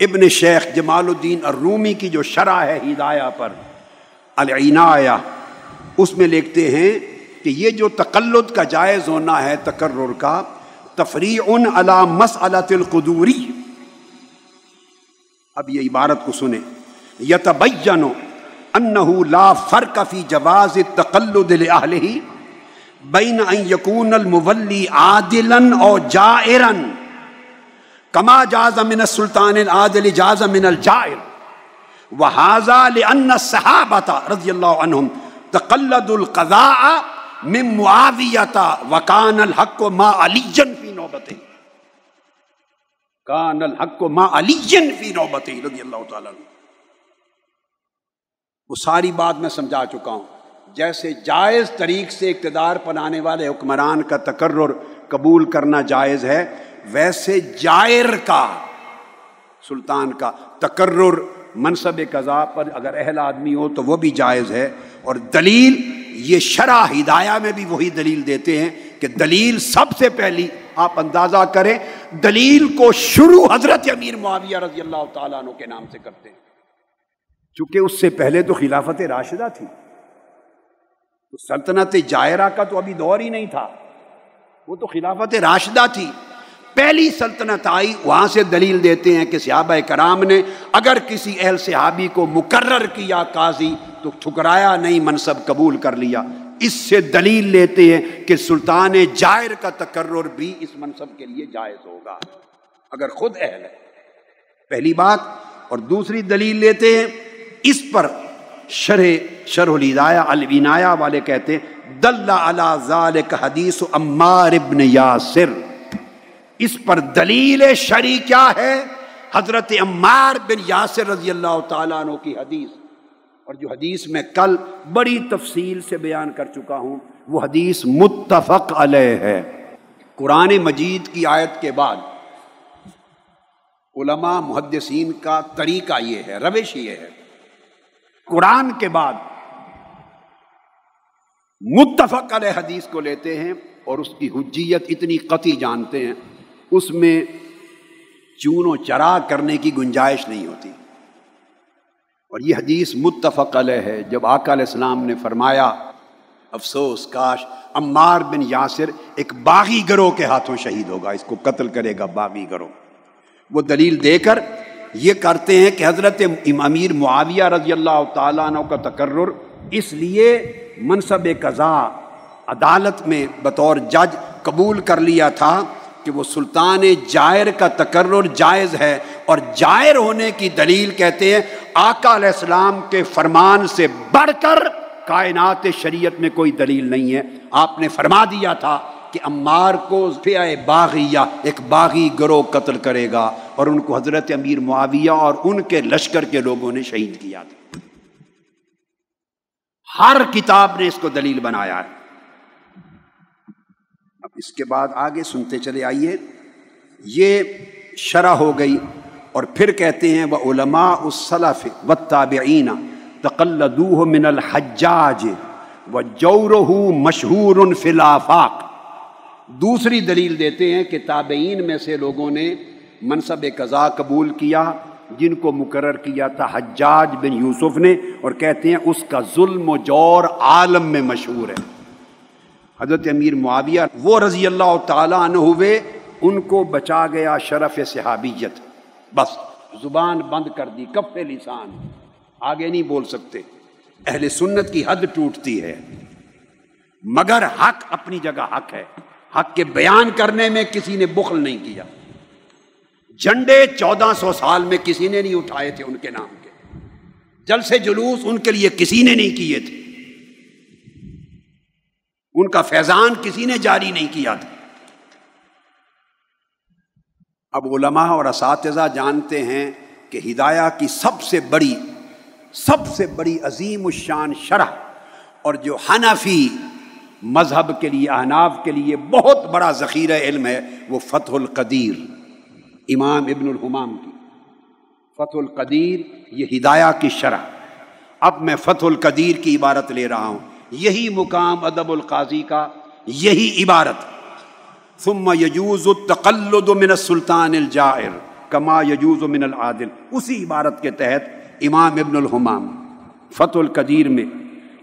ابن شیخ جمال الدین الرومی کی جو شرح ہے ہدایہ پر، العنایہ، اس میں لکھتے ہیں کہ یہ جو تقلد کا جائز ہونا ہے تقرر کا تفریح علا مسلط القدوری۔ اب یہ عبارت کو سنیں۔ یتبین انه لا فرق فی جواز التقلد لاهله بین ان یکون المولی عادلا او جائرا۔ کما جاز من السلطان العادل، جاز من الجائر وهذا لان الصحابه رضی اللہ عنہم تقلد القضاء من معاویہ وکان الحق ما علی فی نوبته کان الحق ما علی فی نوبته رضی اللہ تعالی عنہ. وہ ساری بات میں سمجھا چکا ہوں. جیسے جائز طریق سے اقتدار پنانے والے حکمران کا تقرر قبول کرنا جائز ہے ویسے جائر کا، سلطان کا تقرر منصب قضا پر اگر اہل آدمی ہو تو وہ بھی جائز ہے۔ اور دلیل، یہ شرح ہدایہ میں بھی وہی دلیل دیتے ہیں کہ دلیل سب سے پہلی آپ اندازہ کریں، دلیل کو شروع حضرت امیر معاویہ رضی اللہ تعالیٰ عنہ کے نام سے کرتے ہیں۔ چونکہ اس سے پہلے تو خلافت راشدہ تھی۔ تو سلطنت جائرہ کا تو ابھی دور ہی نہیں تھا۔ وہ تو خلافت راشدہ تھی۔ پہلی سلطنت آئی، وہاں سے دلیل دیتے ہیں کہ صحابہ کرام نے اگر کسی اہل صحابی کو مقرر کیا قاضی تو ٹھکرایا نہیں، منصب قبول کر لیا۔ اس سے دلیل لیتے ہیں کہ سلطان جائر کا تقرر بھی اس منصب کے لیے جائز ہوگا۔ اگر خود اہل ہے پہلی بات، اور دوسری دلیل لیتے ہیں، اس پر شرح شرح الہدایہ البینایا والے کہتے ہیں، دل علی ذالک حدیث عمار ابن یاسر اس پر دلیل شری کیا ہے؟ حضرت عمار بن یاسر رضی اللہ تعالیٰ عنہ کی حدیث۔ اور جو حدیث میں کل بڑی تفصیل سے بیان کر چکا ہوں، وہ حدیث متفق علیہ ہے۔ قرآن مجید کی آیت کے بعد علماء، محدثین کا طریقہ یہ ہے، روش یہ ہے۔ قرآن کے بعد متفق علیہ حدیث کو لیتے ہیں اور اس کی حجیت اتنی قطعی جانتے ہیں۔ اس میں چون و چرا کرنے کی گنجائش نہیں ہوتی۔ اور یہ حدیث متفق علیہ ہے۔ جب آقا علیہ السلام نے فرمایا، افسوس، کاش عمار بن یاسر ایک باغی گروہ کے ہاتھوں شہید ہوگا، اس کو قتل کرے گا باغی گروہ۔ وہ دلیل دے کر یہ کرتے ہیں کہ حضرت امیر معاویہ رضی اللہ تعالیٰ عنہ کا تقرر اس لیے منصب قضا عدالت میں بطور جج قبول کر لیا تھا کہ وہ سلطان جائر کا تقرر جائز ہے اور جائر ہونے کی دلیل کہتے ہیں، آقا علیہ السلام کے فرمان سے بڑھ کر کائنات شریعت میں کوئی دلیل نہیں ہے۔ آپ نے فرما دیا تھا کہ امار کو فیا باغیہ، ایک باغی گروہ قتل کرے گا اور ان کو حضرت امیر معاویہ اور ان کے لشکر کے لوگوں نے شہید کیا تھا۔ ہر کتاب نے اس کو دلیل بنایا ہے۔ اس کے بعد آگے سنتے چلے آئیے۔ یہ شرح ہو گئی اور پھر کہتے ہیں وہ علماء الصلف و تابعین تقلدوہ من الحجاج و جورہ مشہور فی دوسری دلیل دیتے ہیں کہ تابعین میں سے لوگوں نے منصب قضا قبول کیا، جن کو مقرر کیا تھا حجاج بن یوسف نے، اور کہتے ہیں اس کا ظلم و جور عالم میں مشہور ہے۔ حضرت امیر معاویہ وہ رضی اللہ تعالیٰ عنہ ہوئے، ان کو بچا گیا شرف صحابیت۔ بس، زبان بند کر دی، کف لسان۔ آگے نہیں بول سکتے۔ اہل سنت کی حد ٹوٹتی ہے۔ مگر حق اپنی جگہ حق ہے۔ حق کے بیان کرنے میں کسی نے بخل نہیں کیا۔ جھنڈے چودہ سو سال میں کسی نے نہیں اٹھائے تھے ان کے نام کے۔ جل سے جلوس ان کے لیے کسی نے نہیں کیے تھے۔ ان کا فیضان کسی نے جاری نہیں کیا تھا۔ اب علماء اور اساتذہ جانتے ہیں کہ ہدایہ کی سب سے بڑی، سب سے بڑی عظیم الشان شرح اور جو حنفی مذہب کے لیے، احناف کے لیے بہت بڑا ذخیرہ علم ہے، وہ فتح القدیر، امام ابن الحمام کی۔ فتح القدیر یہ ہدایہ کی شرح۔ اب میں فتح القدیر کی عبارت لے رہا ہوں۔ یہی مقام ادب القاضی کا، یہی عبارت۔ ثم یجوز التقلد من السلطان الجائر کما یجوز من العادل۔ اسی عبارت کے تحت امام ابن الحمام فتح القدیر میں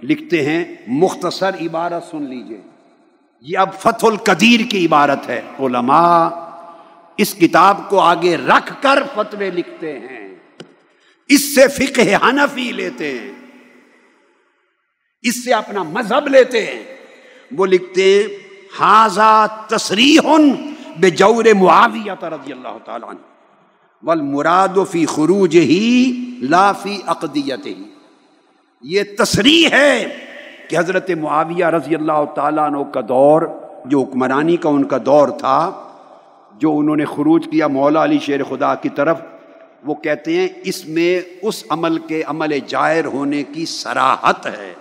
لکھتے ہیں، مختصر عبارت سن لیجیے۔ یہ اب فتح القدیر کی عبارت ہے۔ علماء اس کتاب کو آگے رکھ کر فتوے لکھتے ہیں۔ اس سے فقہ حنفی لیتے ہیں۔ اس سے اپنا مذہب لیتے ہیں۔ وہ لکھتے ہیں حاضا تصریح بے جور معاویہ رضی اللہ تعالیٰ عنہ، والمراد فی خروج ہی لا فی اقدیت ہی یہ تصریح ہے کہ حضرت معاویہ رضی اللہ تعالیٰ عنہ کا دور، جو حکمرانی کا ان کا دور تھا، جو انہوں نے خروج کیا مولا علی شیر خدا کی طرف، وہ کہتے ہیں، اس میں اس عمل کے عمل جائر ہونے کی سراحت ہے۔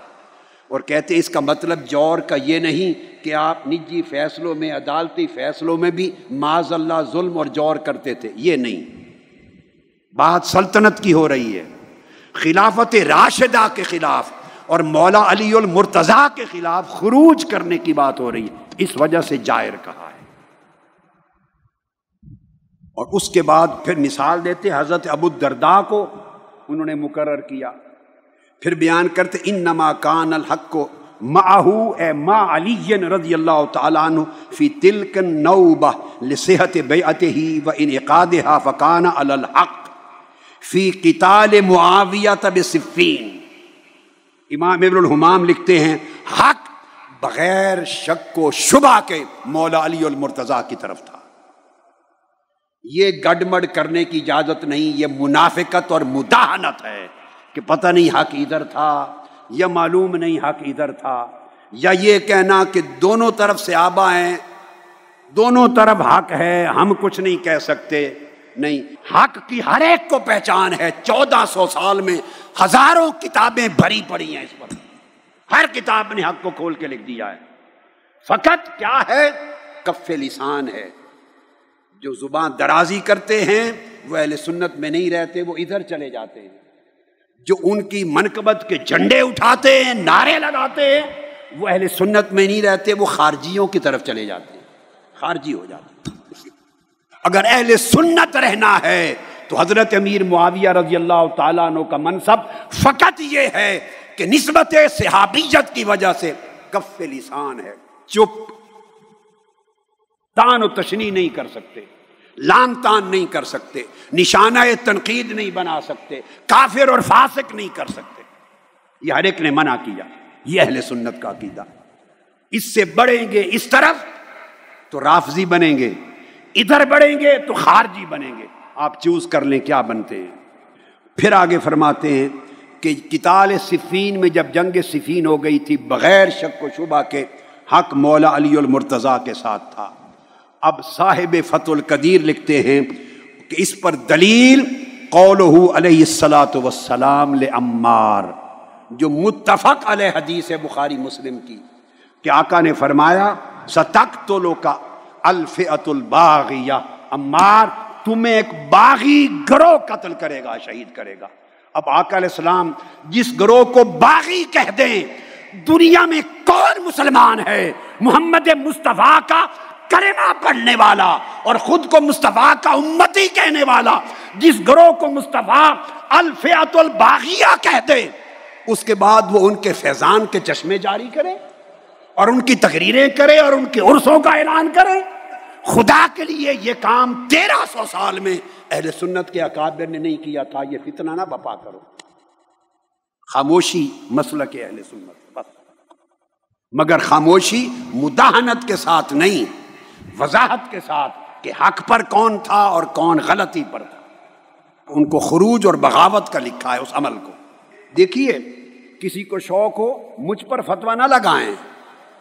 اور کہتے ہیں اس کا مطلب جور کا یہ نہیں کہ آپ نجی فیصلوں میں، عدالتی فیصلوں میں بھی معذ اللہ ظلم اور جور کرتے تھے، یہ نہیں۔ بات سلطنت کی ہو رہی ہے۔ خلافت راشدہ کے خلاف اور مولا علی المرتضی کے خلاف خروج کرنے کی بات ہو رہی ہے۔ اس وجہ سے جائر کہا ہے۔ اور اس کے بعد پھر مثال دیتے حضرت ابو الدرداء کو، انہوں نے مقرر کیا۔ پھر بیان کرتے ان نما کان الحق کو ماہو اے ما علی رضی اللہ تعالیٰ عنہ، فی تلک نوبہ لصحت بیعتہ و انعقادها فکان علی الحق فی قتال معاویہ تب صفین امام ابن الحمام لکھتے ہیں، حق بغیر شک و شبہ کے مولا علی المرتضی کی طرف تھا۔ یہ گڈمڈ کرنے کی اجازت نہیں، یہ منافقت اور مداحنت ہے۔ کہ پتہ نہیں حق ادھر تھا یا معلوم نہیں حق ادھر تھا، یا یہ کہنا کہ دونوں طرف سے آبا ہیں، دونوں طرف حق ہے، ہم کچھ نہیں کہہ سکتے۔ نہیں، حق کی ہر ایک کو پہچان ہے۔ چودہ سو سال میں ہزاروں کتابیں بھری پڑی ہیں اس پر۔ ہر کتاب نے حق کو کھول کے لکھ دیا ہے۔ فقط کیا ہے؟ کف لسان ہے۔ جو زبان درازی کرتے ہیں، وہ اہل سنت میں نہیں رہتے، وہ ادھر چلے جاتے ہیں۔ جو ان کی منقبت کے جھنڈے اٹھاتے ہیں، نعرے لگاتے ہیں، وہ اہل سنت میں نہیں رہتے، وہ خارجیوں کی طرف چلے جاتے ہیں۔ خارجی ہو جاتے ہیں۔ اگر اہل سنت رہنا ہے تو حضرت امیر معاویہ رضی اللہ تعالیٰ عنہ کا منصب فقط یہ ہے کہ نسبت صحابیت کی وجہ سے کف لسان ہے، چپ تان و تشنی نہیں کر سکتے۔ لان تان نہیں کر سکتے، نشانہ تنقید نہیں بنا سکتے، کافر اور فاسق نہیں کر سکتے۔ یہ ہر ایک نے منع کیا، یہ اہل سنت کا عقیدہ۔ اس سے بڑھیں گے اس طرف تو رافضی بنیں گے، ادھر بڑھیں گے تو خارجی بنیں گے۔ آپ چوز کر لیں کیا بنتے ہیں۔ پھر آگے فرماتے ہیں کہ کتال صفین میں جب جنگ صفین ہو گئی تھی، بغیر شک و شبہ کے حق مولا علی المرتضی کے ساتھ تھا۔ اب صاحب فتح القدیر لکھتے ہیں کہ اس پر دلیل قول علیہ السلاۃ وسلام عمار جو متفق علیہ حدیث ہے بخاری مسلم کی، کہ آقا نے فرمایا ستک تو لو کا الفت الباغیہ عمار تمہیں ایک باغی گروہ قتل کرے گا، شہید کرے گا۔ اب آقا علیہ السلام، جس گروہ کو باغی کہہ دیں، دنیا میں کون مسلمان ہے؟ محمد مصطفیٰ کا کلمہ پڑھنے والا اور خود کو مصطفیٰ کا امتی کہنے والا، جس گروہ کو مصطفیٰ الفیات الباغیہ کہتے، اس کے بعد وہ ان کے فیضان کے چشمے جاری کرے اور ان کی تقریریں کرے اور ان کے عرصوں کا اعلان کرے۔ خدا کے لیے یہ کام تیرہ سو سال میں اہل سنت کے اکابر نے نہیں کیا تھا، یہ فتنہ نہ بپا کرو۔ خاموشی مسئلہ کے اہل سنت، بس۔ مگر خاموشی مداحنت کے ساتھ نہیں۔ وضاحت کے ساتھ کہ حق پر کون تھا اور کون غلطی پر تھا۔ ان کو خروج اور بغاوت کا لکھا ہے اس عمل کو۔ دیکھیے، کسی کو شوق ہو، مجھ پر فتوا نہ لگائیں۔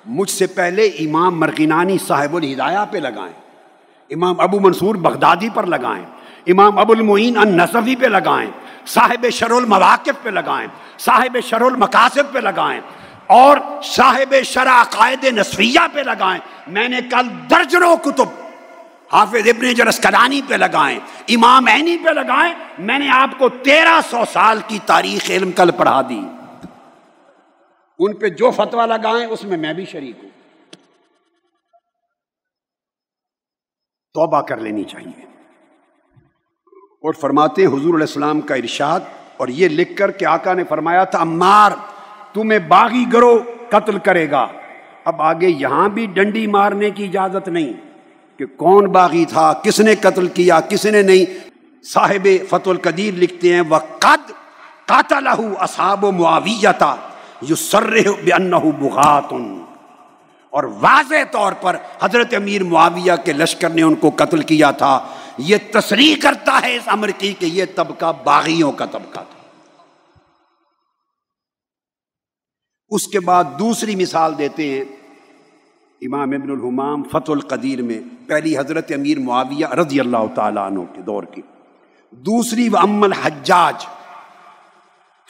مجھ سے پہلے امام مرغینانی صاحب الہدایہ پہ لگائیں۔ امام ابو منصور بغدادی پر لگائیں۔ امام ابو المعین ان نصفی پہ لگائیں۔ صاحب شر المواقف پہ لگائیں۔ صاحب شر المقاصد پہ لگائیں۔ اور صاحب شرع عقائد نصفیہ پہ لگائیں۔ میں نے کل درجنوں کتب حافظ ابن جرس کلانی پہ لگائیں، امام عینی پہ لگائیں۔ میں نے آپ کو تیرہ سو سال کی تاریخ علم کل پڑھا دی۔ ان پہ جو فتوا لگائیں، اس میں میں بھی شریک ہوں۔ توبہ کر لینی چاہیے۔ اور فرماتے ہیں حضور علیہ السلام کا ارشاد، اور یہ لکھ کر کہ آقا نے فرمایا تھا امار تمہیں باغی گرو قتل کرے گا۔ اب آگے یہاں بھی ڈنڈی مارنے کی اجازت نہیں کہ کون باغی تھا، کس نے قتل کیا، کس نے نہیں۔ صاحب فت القدیر لکھتے ہیں وہ قد قاتل اصحاب و معاویتا یو سر بغاتن اور واضح طور پر حضرت امیر معاویہ کے لشکر نے ان کو قتل کیا تھا۔ یہ تصریح کرتا ہے اس امر کی کہ یہ طبقہ باغیوں کا طبقہ تھا۔ اس کے بعد دوسری مثال دیتے ہیں۔ امام ابن الحمام فت القدیر میں پہلی حضرت امیر معاویہ رضی اللہ تعالیٰ عنہ کے دور کی۔ دوسری و ام الحجاج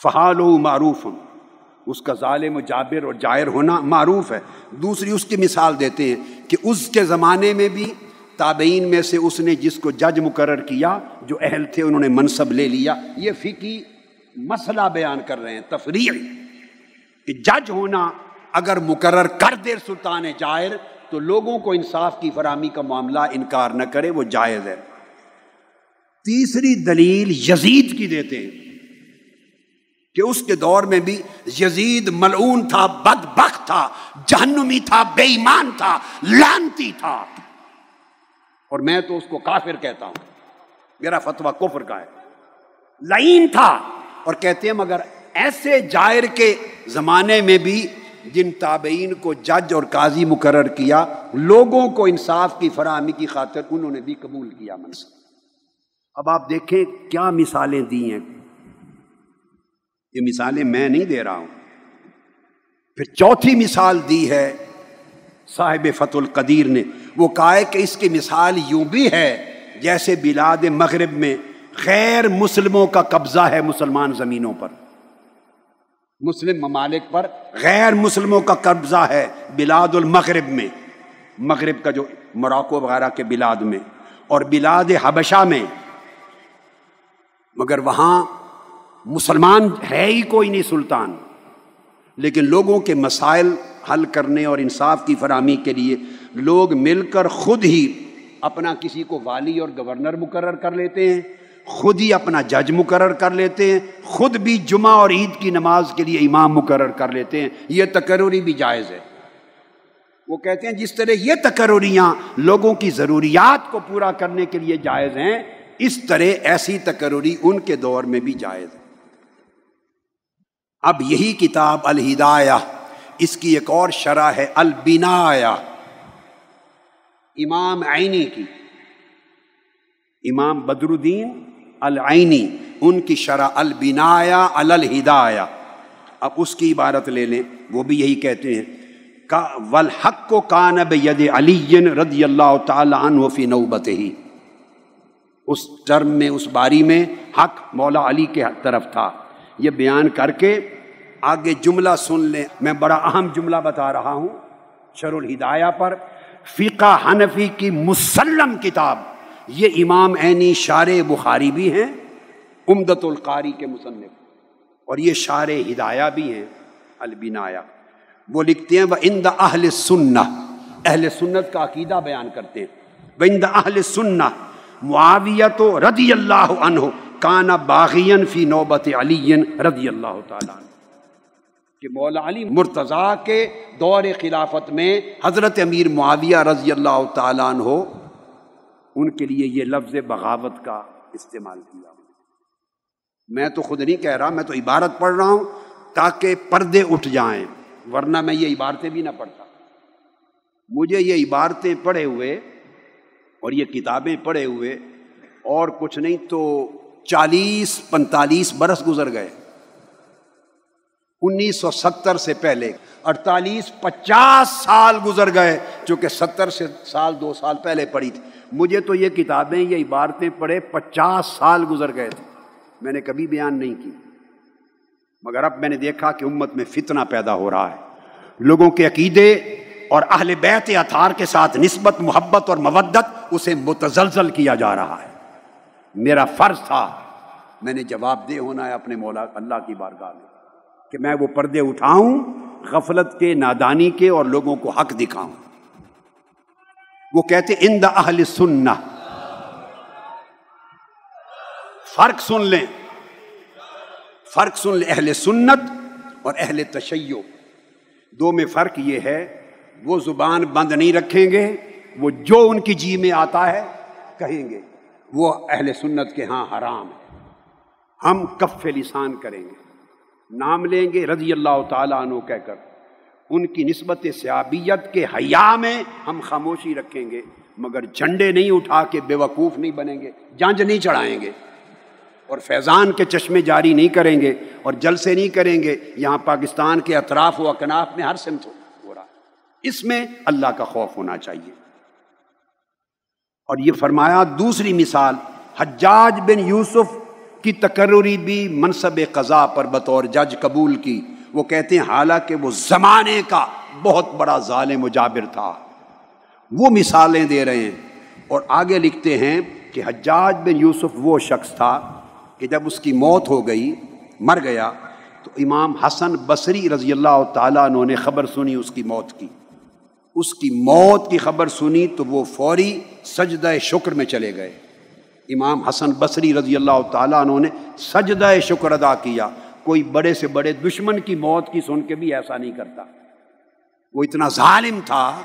فعال و معروف اس کا ظالم و جابر اور جائر ہونا معروف ہے۔ دوسری اس کی مثال دیتے ہیں کہ اس کے زمانے میں بھی تابعین میں سے اس نے جس کو جج مقرر کیا، جو اہل تھے، انہوں نے منصب لے لیا۔ یہ فقی مسئلہ بیان کر رہے ہیں تفریح کہ جج ہونا اگر مقرر کر دے سلطان جائر، تو لوگوں کو انصاف کی فراہمی کا معاملہ انکار نہ کرے، وہ جائز ہے۔ تیسری دلیل یزید کی دیتے ہیں کہ اس کے دور میں بھی یزید ملعون تھا، بدبخت تھا، جہنمی تھا بے ایمان تھا، لانتی تھا۔ اور میں تو اس کو کافر کہتا ہوں۔ میرا فتویٰ کفر کا ہے۔ لائن تھا اور کہتے ہیں مگر ایسے جائر کے زمانے میں بھی جن تابعین کو جج اور قاضی مقرر کیا، لوگوں کو انصاف کی فراہمی کی خاطر انہوں نے بھی قبول کیا منصب۔ اب آپ دیکھیں کیا مثالیں دی ہیں۔ یہ مثالیں میں نہیں دے رہا ہوں۔ پھر چوتھی مثال دی ہے صاحب فت القدیر نے۔ وہ کہا ہے کہ اس کی مثال یوں بھی ہے جیسے بلاد مغرب میں غیر مسلموں کا قبضہ ہے مسلمان زمینوں پر۔ مسلم ممالک پر غیر مسلموں کا قبضہ ہے بلاد المغرب میں۔ مغرب کا جو موراکو وغیرہ کے بلاد میں اور بلاد حبشہ میں۔ مگر وہاں مسلمان ہے ہی کوئی نہیں سلطان۔ لیکن لوگوں کے مسائل حل کرنے اور انصاف کی فراہمی کے لیے لوگ مل کر خود ہی اپنا کسی کو والی اور گورنر مقرر کر لیتے ہیں۔ خود ہی اپنا جج مقرر کر لیتے ہیں، خود بھی جمعہ اور عید کی نماز کے لیے امام مقرر کر لیتے ہیں۔ یہ تقرری بھی جائز ہے۔ وہ کہتے ہیں، جس طرح یہ تقرریاں لوگوں کی ضروریات کو پورا کرنے کے لیے جائز ہیں، اس طرح ایسی تقرری ان کے دور میں بھی جائز ہے۔ اب یہی کتاب الہدایہ، اس کی ایک اور شرح ہے البنایا امام عینی کی۔ امام بدر الدین العینی، ان کی شرح البنایا الہدایا اب اس کی عبارت لے لیں، وہ بھی یہی کہتے ہیں۔ کا ولحق کو کانب ید علی رضی اللہ تعالی عنہ فی نوبت ہی اس ٹرم میں، اس باری میں حق مولا علی کے طرف تھا۔ یہ بیان کر کے آگے جملہ سن لیں۔ میں بڑا اہم جملہ بتا رہا ہوں شر الہدایہ پر۔ فقہ حنفی کی مسلم کتاب۔ یہ امام عینی شار بخاری بھی ہیں امدت القاری کے مصنف۔ اور یہ شار ہدایہ بھی ہیں البنایا وہ لکھتے ہیں وہ اند اہل سننا اہل سنت کا عقیدہ بیان کرتے ہیں۔ وہ اند اہل سننا معاویت رضی اللہ عنہ کانا باغین فی نوبت علی رضی اللہ تعالیٰ کہ مولا علی مرتضیٰ کے دور خلافت میں حضرت امیر معاویہ رضی اللہ تعالیٰ عنہ ان کے لیے یہ لفظ بغاوت کا استعمال کیا۔ میں تو خود نہیں کہہ رہا، میں تو عبارت پڑھ رہا ہوں تاکہ پردے اٹھ جائیں، ورنہ میں یہ عبارتیں بھی نہ پڑھتا۔ مجھے یہ عبارتیں پڑھے ہوئے اور یہ کتابیں پڑھے ہوئے اور کچھ نہیں تو چالیس پنتالیس برس گزر گئے۔ انیس سو ستر سے پہلے اڑتالیس پچاس سال گزر گئے، چونکہ ستر سے سال دو سال پہلے پڑھی تھی۔ مجھے تو یہ کتابیں، یہ عبارتیں پڑھے پچاس سال گزر گئے تھے۔ میں نے کبھی بیان نہیں کی۔ مگر اب میں نے دیکھا کہ امت میں فتنہ پیدا ہو رہا ہے۔ لوگوں کے عقیدے اور اہل بیت اتھار کے ساتھ نسبت، محبت اور مودت اسے متزلزل کیا جا رہا ہے۔ میرا فرض تھا، میں نے جواب دے ہونا ہے اپنے مولا، اللہ کی بارگاہ میں، کہ میں وہ پردے اٹھاؤں، غفلت کے، نادانی کے اور لوگوں کو حق دکھاؤں۔ وہ کہتے ان دا اہل سننا فرق سن لیں۔ فرق سن لیں، اہل سنت اور اہل تشیع۔ دو میں فرق یہ ہے، وہ زبان بند نہیں رکھیں گے، وہ جو ان کی جی میں آتا ہے، کہیں گے۔ وہ اہل سنت کے ہاں حرام ہے۔ ہم کف لسان کریں گے۔ نام لیں گے، رضی اللہ تعالیٰ عنہ کہہ کر۔ ان کی نسبت سیابیت کے حیا میں ہم خاموشی رکھیں گے، مگر جھنڈے نہیں اٹھا کے بے وقوف نہیں بنیں گے، جانج نہیں چڑھائیں گے۔ اور فیضان کے چشمے جاری نہیں کریں گے اور جلسے نہیں کریں گے، یہاں پاکستان کے اطراف و اکناف میں ہر سمت ہو رہا اس میں اللہ کا خوف ہونا چاہیے۔ اور یہ فرمایا، دوسری مثال، حجاج بن یوسف کی تقرری بھی منصب قضا پر بطور جج قبول کی۔ وہ کہتے ہیں حالانکہ وہ زمانے کا بہت بڑا ظالم و جابر تھا۔ وہ مثالیں دے رہے ہیں اور آگے لکھتے ہیں کہ حجاج بن یوسف وہ شخص تھا کہ جب اس کی موت ہو گئی، مر گیا، تو امام حسن بصری رضی اللہ تعالیٰ انہوں نے خبر سنی اس کی موت کی۔ اس کی موت کی خبر سنی تو وہ فوری سجدہ شکر میں چلے گئے۔ امام حسن بصری رضی اللہ تعالیٰ انہوں نے سجدہ شکر ادا کیا۔ کوئی بڑے سے بڑے دشمن کی موت کی سن کے بھی ایسا نہیں کرتا۔ وہ اتنا ظالم تھا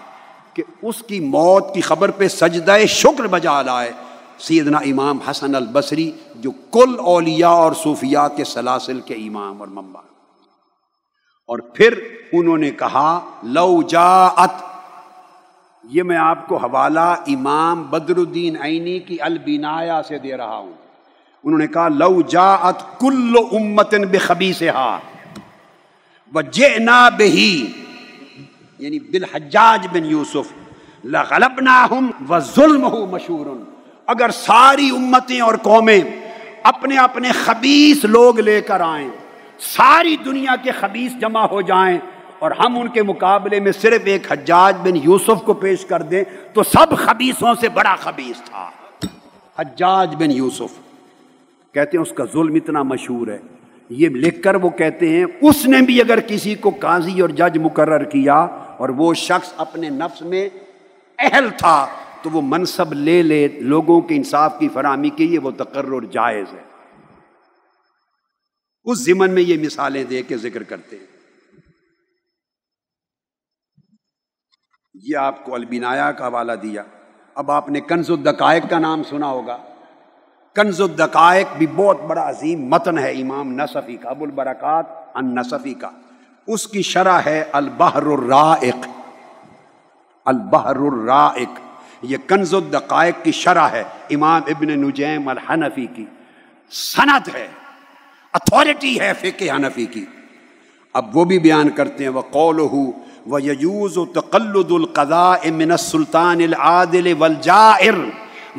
کہ اس کی موت کی خبر پہ سجدہ شکر بجا لائے۔ سیدنا امام حسن البصری جو کل اولیاء اور صوفیاء کے سلاسل کے امام اور ممبا اور پھر انہوں نے کہا، لو جاعت یہ میں آپ کو حوالہ امام بدر الدین عینی کی البینایا سے دے رہا ہوں۔ انہوں نے کہا، لو جاعت کل امتن بے خبی سے ہا بہی یعنی بالحجاج بن یوسف، لغلبناہم و ظلم مشہور اگر ساری امتیں اور قومیں اپنے اپنے خبیص لوگ لے کر آئیں، ساری دنیا کے خبیص جمع ہو جائیں اور ہم ان کے مقابلے میں صرف ایک حجاج بن یوسف کو پیش کر دیں، تو سب خبیصوں سے بڑا خبیص تھا۔ حجاج بن یوسف۔ کہتے ہیں اس کا ظلم اتنا مشہور ہے۔ یہ لکھ کر وہ کہتے ہیں، اس نے بھی اگر کسی کو قاضی اور جج مقرر کیا اور وہ شخص اپنے نفس میں اہل تھا، تو وہ منصب لے لے، لوگوں کے انصاف کی فراہمی کے لیے وہ تقرر جائز ہے۔ اس ضمن میں یہ مثالیں دے کے ذکر کرتے ہیں۔ یہ آپ کو البنایا کا حوالہ دیا۔ اب آپ نے کنز الدقائق کا نام سنا ہوگا۔ کنز الدقائق بھی بہت بڑا عظیم متن ہے، امام نصفی کا، ابو البرکات ان نصفی کا۔ اس کی شرح ہے البحر الرائق۔ البحر الرائق۔ یہ کنز الدقائق کی شرح ہے، امام ابن نجیم الحنفی کی۔ سند ہے اتھارٹی ہے فقہ حنفی کی۔ اب وہ بھی بیان کرتے ہیں وہ قول ہو وہ یجوز و تقلد القضاء من السلطان العادل والجائر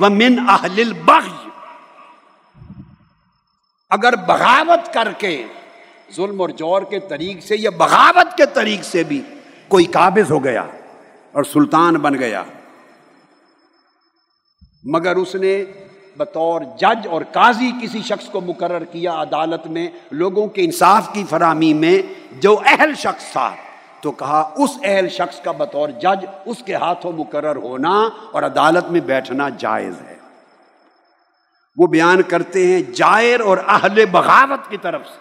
ومن اہل البغی۔ اگر بغاوت کر کے ظلم اور جور کے طریق سے یا بغاوت کے طریق سے بھی کوئی قابض ہو گیا اور سلطان بن گیا، مگر اس نے بطور جج اور قاضی کسی شخص کو مقرر کیا عدالت میں، لوگوں کے انصاف کی فراہمی میں جو اہل شخص تھا، تو کہا اس اہل شخص کا بطور جج اس کے ہاتھوں مقرر ہونا اور عدالت میں بیٹھنا جائز ہے۔ وہ بیان کرتے ہیں جائر اور اہل بغاوت کی طرف سے۔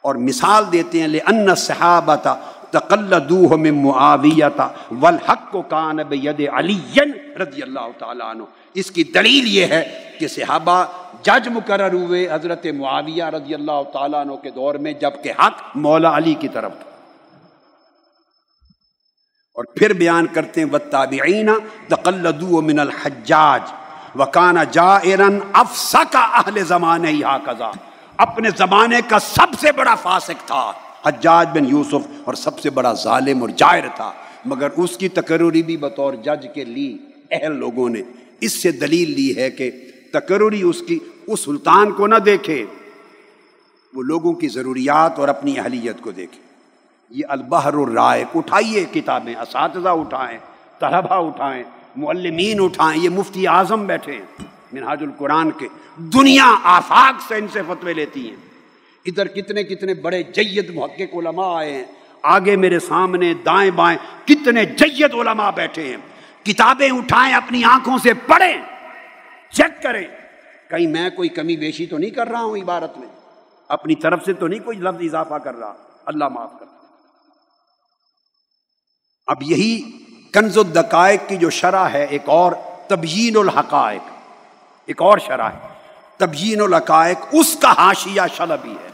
اور مثال دیتے ہیں لے ان صحابت تقلدوہ من معاویتا والحق کو کان بید علی رضی اللہ تعالیٰ عنہ اس کی دلیل یہ ہے کہ صحابہ جج مقرر ہوئے حضرت معاویہ رضی اللہ تعالیٰ عنہ کے دور میں، جبکہ حق مولا علی کی طرف تھا۔ اور پھر بیان کرتے ہیں والتابعین تقلدو من الحجاج۔ وکان جائرن افسک اہل زمانے ہی ہاکذا۔ اپنے زمانے کا سب سے بڑا فاسق تھا۔ حجاج بن یوسف اور سب سے بڑا ظالم اور جائر تھا۔ مگر اس کی تقرری بھی بطور جج کے لی۔ اہل لوگوں نے اس سے دلیل لی ہے کہ تقرری اس کی اس سلطان کو نہ دیکھے۔ وہ لوگوں کی ضروریات اور اپنی اہلیت کو دیکھے۔ یہ البحر الرائے اٹھائیے کتابیں، اساتذہ اٹھائیں، طلبہ اٹھائیں۔ معلمین اٹھائیں، یہ مفتی اعظم بیٹھے ہیں منہاج القرآن کے۔ دنیا آفاق سے ان سے فتوے لیتی ہیں۔ ادھر کتنے کتنے بڑے جید محقق علماء آئے ہیں۔ آگے میرے سامنے دائیں بائیں کتنے جید علماء بیٹھے ہیں۔ کتابیں اٹھائیں، اپنی آنکھوں سے پڑھیں، چیک کریں۔ کہیں میں کوئی کمی بیشی تو نہیں کر رہا ہوں عبارت میں؟ اپنی طرف سے تو نہیں کوئی لفظ اضافہ کر رہا۔ اللہ معاف کر۔ اب یہی کنز الدقائق کی جو شرح ہے، ایک اور تبیین الحقائق، ایک اور شرح ہے۔ تبیین الحقائق، اس کا حاشیہ شلبی ہے۔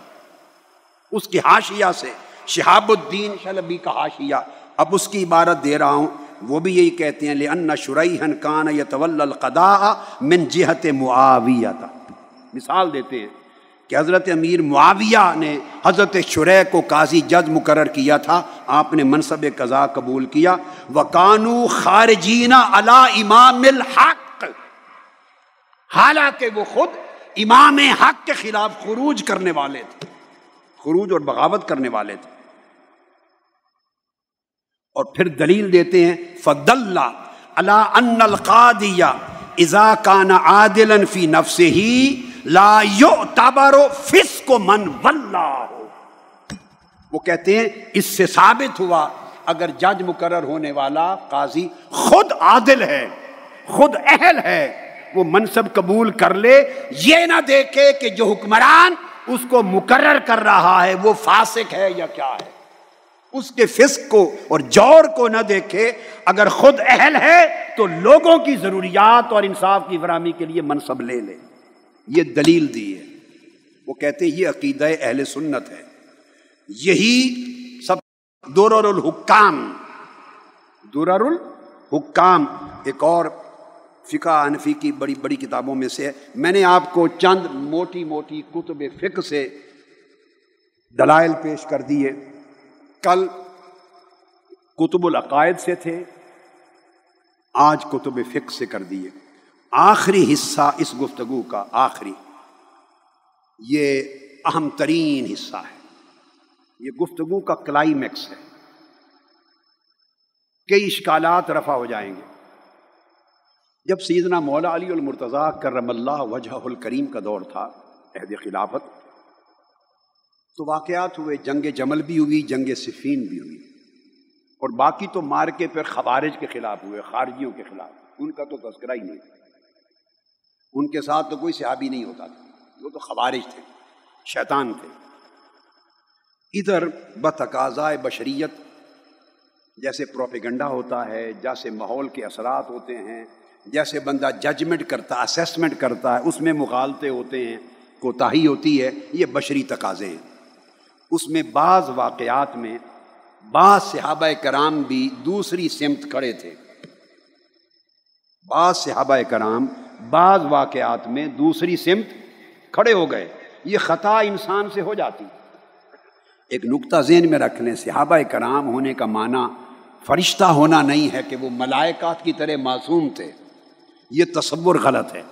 اس کی حاشیہ سے شہاب الدین شلبی کا حاشیہ۔ اب اس کی عبارت دے رہا ہوں۔ وہ بھی یہی کہتے ہیں لن شرعن کان یتول القدا من جہت معاویہ مثال دیتے ہیں۔ کہ حضرت امیر معاویہ نے حضرت شرح کو قاضی جج مقرر کیا تھا، آپ نے منصب قضا قبول کیا۔ وہ کانو خارجین اللہ امام الحق۔ حالانکہ وہ خود امام حق کے خلاف خروج کرنے والے تھے۔ خروج اور بغاوت کرنے والے تھے۔ اور پھر دلیل دیتے ہیں فد اللہ اللہ ان القادیہ ازا کان عادل فی نفس ہی لا یو تابارو فس کو من ہو وہ کہتے ہیں، اس سے ثابت ہوا، اگر جج مقرر ہونے والا قاضی خود عادل ہے، خود اہل ہے، وہ منصب قبول کر لے، یہ نہ دیکھے کہ جو حکمران اس کو مقرر کر رہا ہے، وہ فاسق ہے یا کیا ہے۔ اس کے فسق کو اور جور کو نہ دیکھے، اگر خود اہل ہے تو لوگوں کی ضروریات اور انصاف کی فراہمی کے لیے منصب لے لے۔ یہ دلیل دی ہے۔ وہ کہتے ہیں، یہ عقیدہ اہل سنت ہے۔ یہی سب دورر الحکام دورر الحکام۔ ایک اور فقہ انفی کی بڑی بڑی کتابوں میں سے ہے۔ میں نے آپ کو چند موٹی موٹی کتب فقہ سے دلائل پیش کر دیے کل کتب العقائد سے تھے، آج کتب فکر سے کر دیے آخری حصہ اس گفتگو کا، آخری۔ یہ اہم ترین حصہ ہے۔ یہ گفتگو کا کلائمیکس ہے۔ کئی اشکالات رفع ہو جائیں گے۔ جب سیدنا مولا علی المرتضیٰ کرم اللہ وجہ الکریم کا دور تھا عہد خلافت، تو واقعات ہوئے، جنگ جمل بھی ہوئی، جنگ صفین بھی ہوئی۔ اور باقی تو مارکے پہ خوارج کے خلاف ہوئے، خارجیوں کے خلاف۔ ان کا تو تذکرہ ہی نہیں۔ ان کے ساتھ تو کوئی صحابی نہیں ہوتا تھا۔ وہ تو خوارج تھے، شیطان تھے۔ ادھر بتقاضۂ بشریت، جیسے پروپیگنڈا ہوتا ہے، جیسے ماحول کے اثرات ہوتے ہیں، جیسے بندہ ججمنٹ کرتا اسیسمنٹ کرتا ہے، اس میں مغالطے ہوتے ہیں، کوتاہی ہوتی ہے، یہ بشری تقاضے ہیں۔ اس میں بعض واقعات میں بعض صحابہ کرام بھی دوسری سمت کھڑے تھے۔ بعض صحابہ کرام بعض واقعات میں دوسری سمت کھڑے ہو گئے۔ یہ خطا انسان سے ہو جاتی۔ ایک نقطہ ذہن میں رکھ لیں صحابہ کرام ہونے کا معنی فرشتہ ہونا نہیں ہے کہ وہ ملائکات کی طرح معصوم تھے۔ یہ تصور غلط ہے۔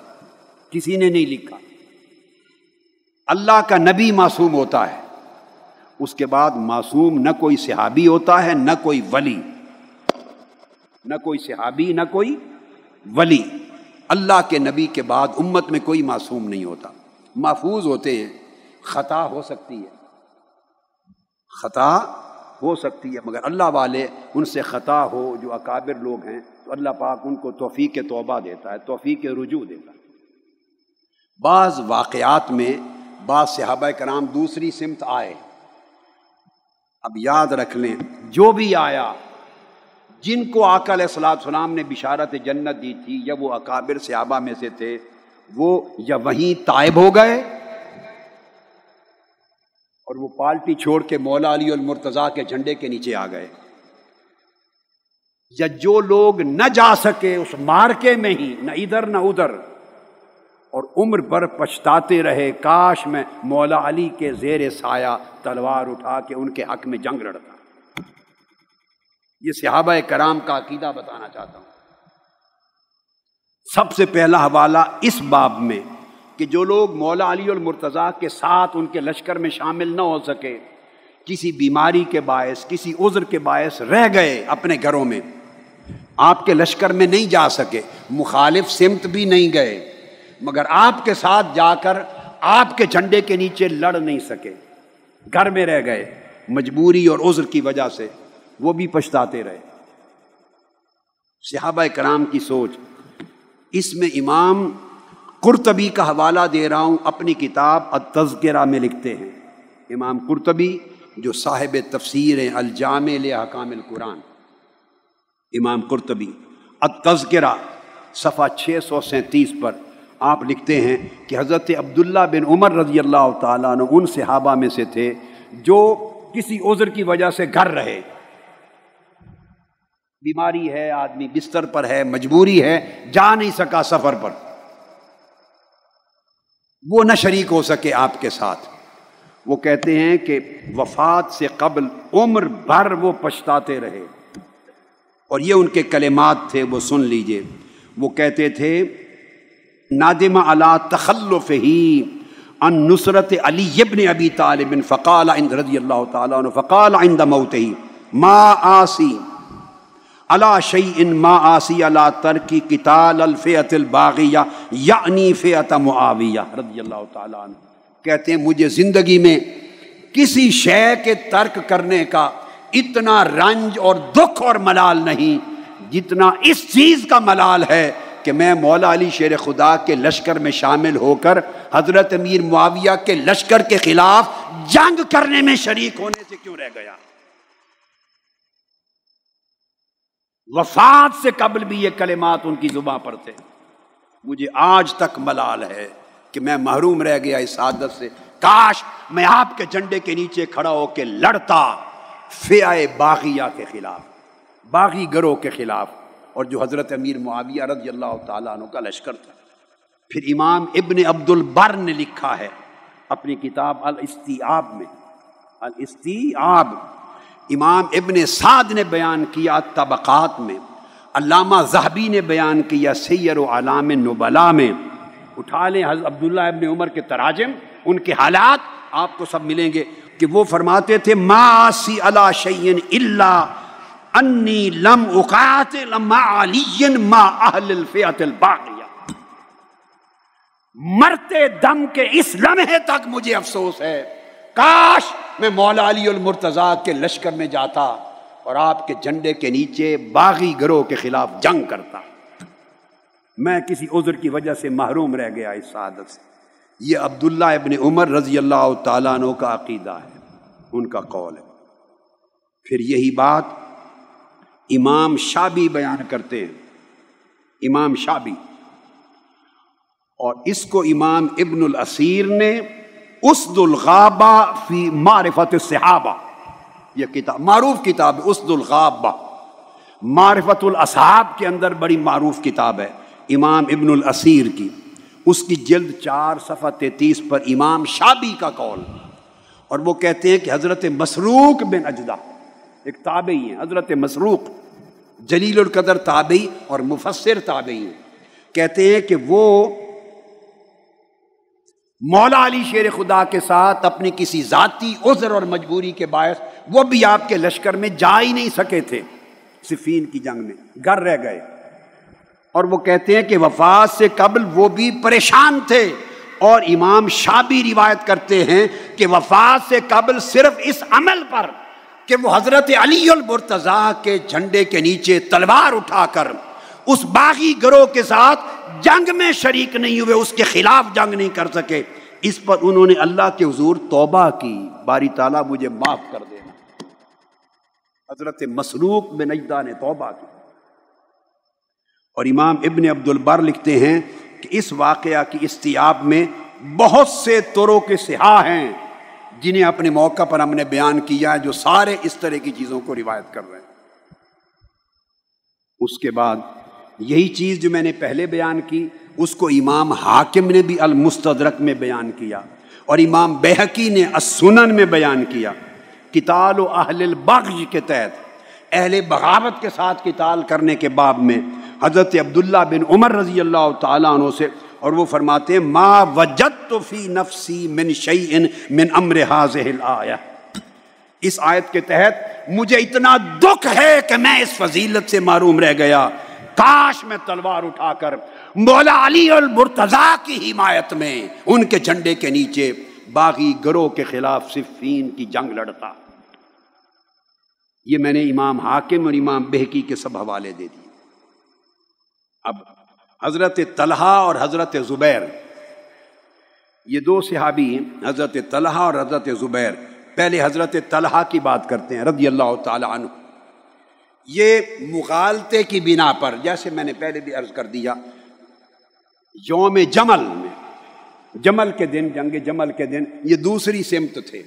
کسی نے نہیں لکھا۔ اللہ کا نبی معصوم ہوتا ہے۔ اس کے بعد معصوم نہ کوئی صحابی ہوتا ہے، نہ کوئی ولی۔ نہ کوئی صحابی، نہ کوئی ولی۔ اللہ کے نبی کے بعد امت میں کوئی معصوم نہیں ہوتا۔ محفوظ ہوتے ہیں، خطا ہو سکتی ہے۔ خطا ہو سکتی ہے، مگر اللہ والے ان سے خطا ہو، جو اکابر لوگ ہیں، تو اللہ پاک ان کو توفیق توبہ دیتا ہے، توفیق رجوع دیتا ہے۔ بعض واقعات میں بعض صحابہ کرام دوسری سمت آئے۔ اب یاد رکھ لیں، جو بھی آیا جن کو علیہ السلاط سلام نے بشارت جنت دی تھی، یا وہ اکابر صحابہ میں سے تھے، وہ یا وہیں طائب ہو گئے؟ اور وہ پالٹی چھوڑ کے مولا علی المرتضیٰ کے جھنڈے کے نیچے آ گئے۔ یا جو لوگ نہ جا سکے اس مارکے میں ہی، نہ ادھر نہ ادھر، اور عمر بھر پچھتاتے رہے، کاش میں مولا علی کے زیر سایہ تلوار اٹھا کے ان کے حق میں جنگ لڑتا۔ یہ صحابہ کرام کا عقیدہ بتانا چاہتا ہوں۔ سب سے پہلا حوالہ اس باب میں کہ جو لوگ مولا علی المرتضیٰ کے ساتھ ان کے لشکر میں شامل نہ ہو سکے، کسی بیماری کے باعث، کسی عذر کے باعث رہ گئے اپنے گھروں میں، آپ کے لشکر میں نہیں جا سکے، مخالف سمت بھی نہیں گئے، مگر آپ کے ساتھ جا کر آپ کے جھنڈے کے نیچے لڑ نہیں سکے۔ گھر میں رہ گئے، مجبوری اور عذر کی وجہ سے وہ بھی پچھتاتے رہے۔ صحابہ کرام کی سوچ۔ اس میں امام قرطبی کا حوالہ دے رہا ہوں، اپنی کتاب التذکرہ میں لکھتے ہیں۔ امام قرطبی جو صاحب تفسیر ہیں الجامع حکام القرآن۔ امام قرطبی، التذکرہ صفحہ چھ سو سینتیس پر آپ لکھتے ہیں کہ حضرت عبداللہ بن عمر رضی اللہ تعالیٰ عنہ ان صحابہ میں سے تھے جو کسی عذر کی وجہ سے گھر رہے۔ بیماری ہے، آدمی بستر پر ہے، مجبوری ہے، جا نہیں سکا سفر پر۔ وہ نہ شریک ہو سکے آپ کے ساتھ۔ وہ کہتے ہیں کہ وفات سے قبل عمر بھر وہ پچھتاتے رہے۔ اور یہ ان کے کلمات تھے، وہ سن لیجیے۔ وہ کہتے تھے نادم علا تخلف ہی ان نصرت علی ابن ابی طالب فقال عند رضی اللہ تعالیٰ عنہ، فقال عند موته ما آسی علا شیء ما آسی علا ترکی قتال الفیت الباغیہ یعنی فیت معاویہ رضی اللہ تعالیٰ عنہ۔ کہتے ہیں، مجھے زندگی میں کسی شے کے ترک کرنے کا اتنا رنج اور دکھ اور ملال نہیں جتنا اس چیز کا ملال ہے کہ میں مولا علی شیر خدا کے لشکر میں شامل ہو کر حضرت امیر معاویہ کے لشکر کے خلاف جنگ کرنے میں شریک ہونے سے کیوں رہ گیا؟ وفات سے قبل بھی یہ کلمات ان کی زباں پر تھے۔ مجھے آج تک ملال ہے کہ میں محروم رہ گیا اس عادت سے۔ کاش میں آپ کے جھنڈے کے نیچے کھڑا ہو کے لڑتا فیائے باغیہ کے خلاف، باغی گروہ کے خلاف۔ اور جو حضرت امیر معاویہ رضی اللہ تعالیٰ عنہ کا لشکر تھا۔ پھر امام ابن عبد البر نے لکھا ہے اپنی کتاب الاستیاب میں۔ الاستیاب امام ابن سعد نے بیان کیا طبقات میں، علامہ زہبی نے بیان کیا سیر و علام نبلا میں۔ اٹھا لیں حضرت عبداللہ ابن عمر کے تراجم، ان کے حالات آپ کو سب ملیں گے کہ وہ فرماتے تھے، ما سی شعین اللہ انی لم اقاتل ما علی ما اہل الفیت الباقیہ۔ مرتے دم کے اس لمحے تک مجھے افسوس ہے۔ کاش میں مولا علی المرتضی کے لشکر میں جاتا اور آپ کے جھنڈے کے نیچے باغی گروہ کے خلاف جنگ کرتا۔ میں کسی عذر کی وجہ سے محروم رہ گیا اس سعادت سے۔ یہ عبداللہ ابن عمر رضی اللہ تعالیٰ عنہ کا عقیدہ ہے۔ ان کا قول ہے۔ پھر یہی بات امام شابی بیان کرتے ہیں۔ امام شابی اور اس کو امام ابن الاسیر نے اسد الغابہ فی معرفت صحابہ یہ کتاب معروف کتاب ہے اسد الغابہ معرفت الاصحاب کے اندر بڑی معروف کتاب ہے، امام ابن الاسیر کی۔ اس کی جلد چار صفحہ تینتیس پر امام شابی کا قول۔ اور وہ کہتے ہیں کہ حضرت مسروق بن اجدہ، ایک تابعی ہیں، حضرت مسروق۔ جلیل القدر تابعی اور مفسر تابعی ہیں۔ کہتے ہیں کہ وہ مولا علی شیر خدا کے ساتھ اپنی کسی ذاتی عذر اور مجبوری کے باعث وہ بھی آپ کے لشکر میں جا ہی نہیں سکے تھے۔ صفین کی جنگ میں گھر رہ گئے۔ اور وہ کہتے ہیں کہ وفات سے قبل وہ بھی پریشان تھے۔ اور امام شابی روایت کرتے ہیں کہ وفات سے قبل صرف اس عمل پر کہ وہ حضرت علی البرتضا کے جھنڈے کے نیچے تلوار اٹھا کر اس باغی گروہ کے ساتھ جنگ میں شریک نہیں ہوئے، اس کے خلاف جنگ نہیں کر سکے۔ اس پر انہوں نے اللہ کے حضور توبہ کی۔ باری تعالیٰ مجھے معاف کر دینا۔ حضرت مسروق بن اجدہ نے توبہ کی۔ اور امام ابن عبد البر لکھتے ہیں کہ اس واقعہ کی استیاب میں بہت سے طوروں کے سیاح ہیں جنہیں اپنے موقع پر ہم نے بیان کیا ہے، جو سارے اس طرح کی چیزوں کو روایت کر رہے ہیں۔ اس کے بعد یہی چیز جو میں نے پہلے بیان کی، اس کو امام حاکم نے بھی المستدرک میں بیان کیا اور امام بحقی نے السنن میں بیان کیا۔ کتال و اہل البغج کے تحت، اہل بغاوت کے ساتھ کتال کرنے کے باب میں حضرت عبداللہ بن عمر رضی اللہ تعالیٰ عنہ سے، اور وہ فرماتے ہیں، ما وجدت فی نفسی من شیئن من امر حاضر آیا اس آیت کے تحت مجھے اتنا دکھ ہے کہ میں اس فضیلت سے معروم رہ گیا۔ کاش میں تلوار اٹھا کر مولا علی المرتضی کی حمایت میں ان کے جھنڈے کے نیچے باغی گروہ کے خلاف صفین کی جنگ لڑتا۔ یہ میں نے امام حاکم اور امام بہکی کے سب حوالے دے دیے۔ اب حضرت طلحہ اور حضرت زبیر، یہ دو صحابی ہیں، حضرت طلحہ اور حضرت زبیر۔ پہلے حضرت طلحہ کی بات کرتے ہیں، رضی اللہ تعالیٰ عنہ۔ یہ مغالطے کی بنا پر، جیسے میں نے پہلے بھی عرض کر دیا، یوم جمل میں، جمل کے دن، جنگ جمل کے دن، یہ دوسری سمت تھے۔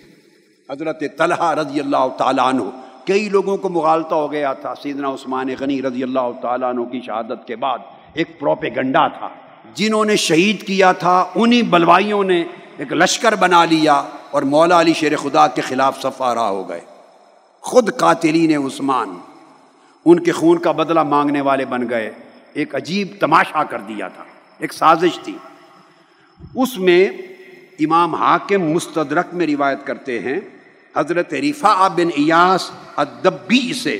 حضرت طلحہ رضی اللہ تعالیٰ عنہ، کئی لوگوں کو مغالطہ ہو گیا تھا۔ سیدنا عثمان غنی رضی اللہ تعالیٰ عنہ کی شہادت کے بعد ایک پروپیگنڈا تھا، جنہوں نے شہید کیا تھا۔ انہی بلوائیوں نے ایک لشکر بنا لیا اور مولا علی شیر خدا کے خلاف سفارہ ہو گئے۔ خود قاتلین عثمان ان کے خون کا بدلہ مانگنے والے بن گئے۔ ایک عجیب تماشا کر دیا تھا، ایک سازش تھی۔ اس میں امام حاکم مستدرک میں روایت کرتے ہیں، حضرت رفا بن ایاس ادبی سے۔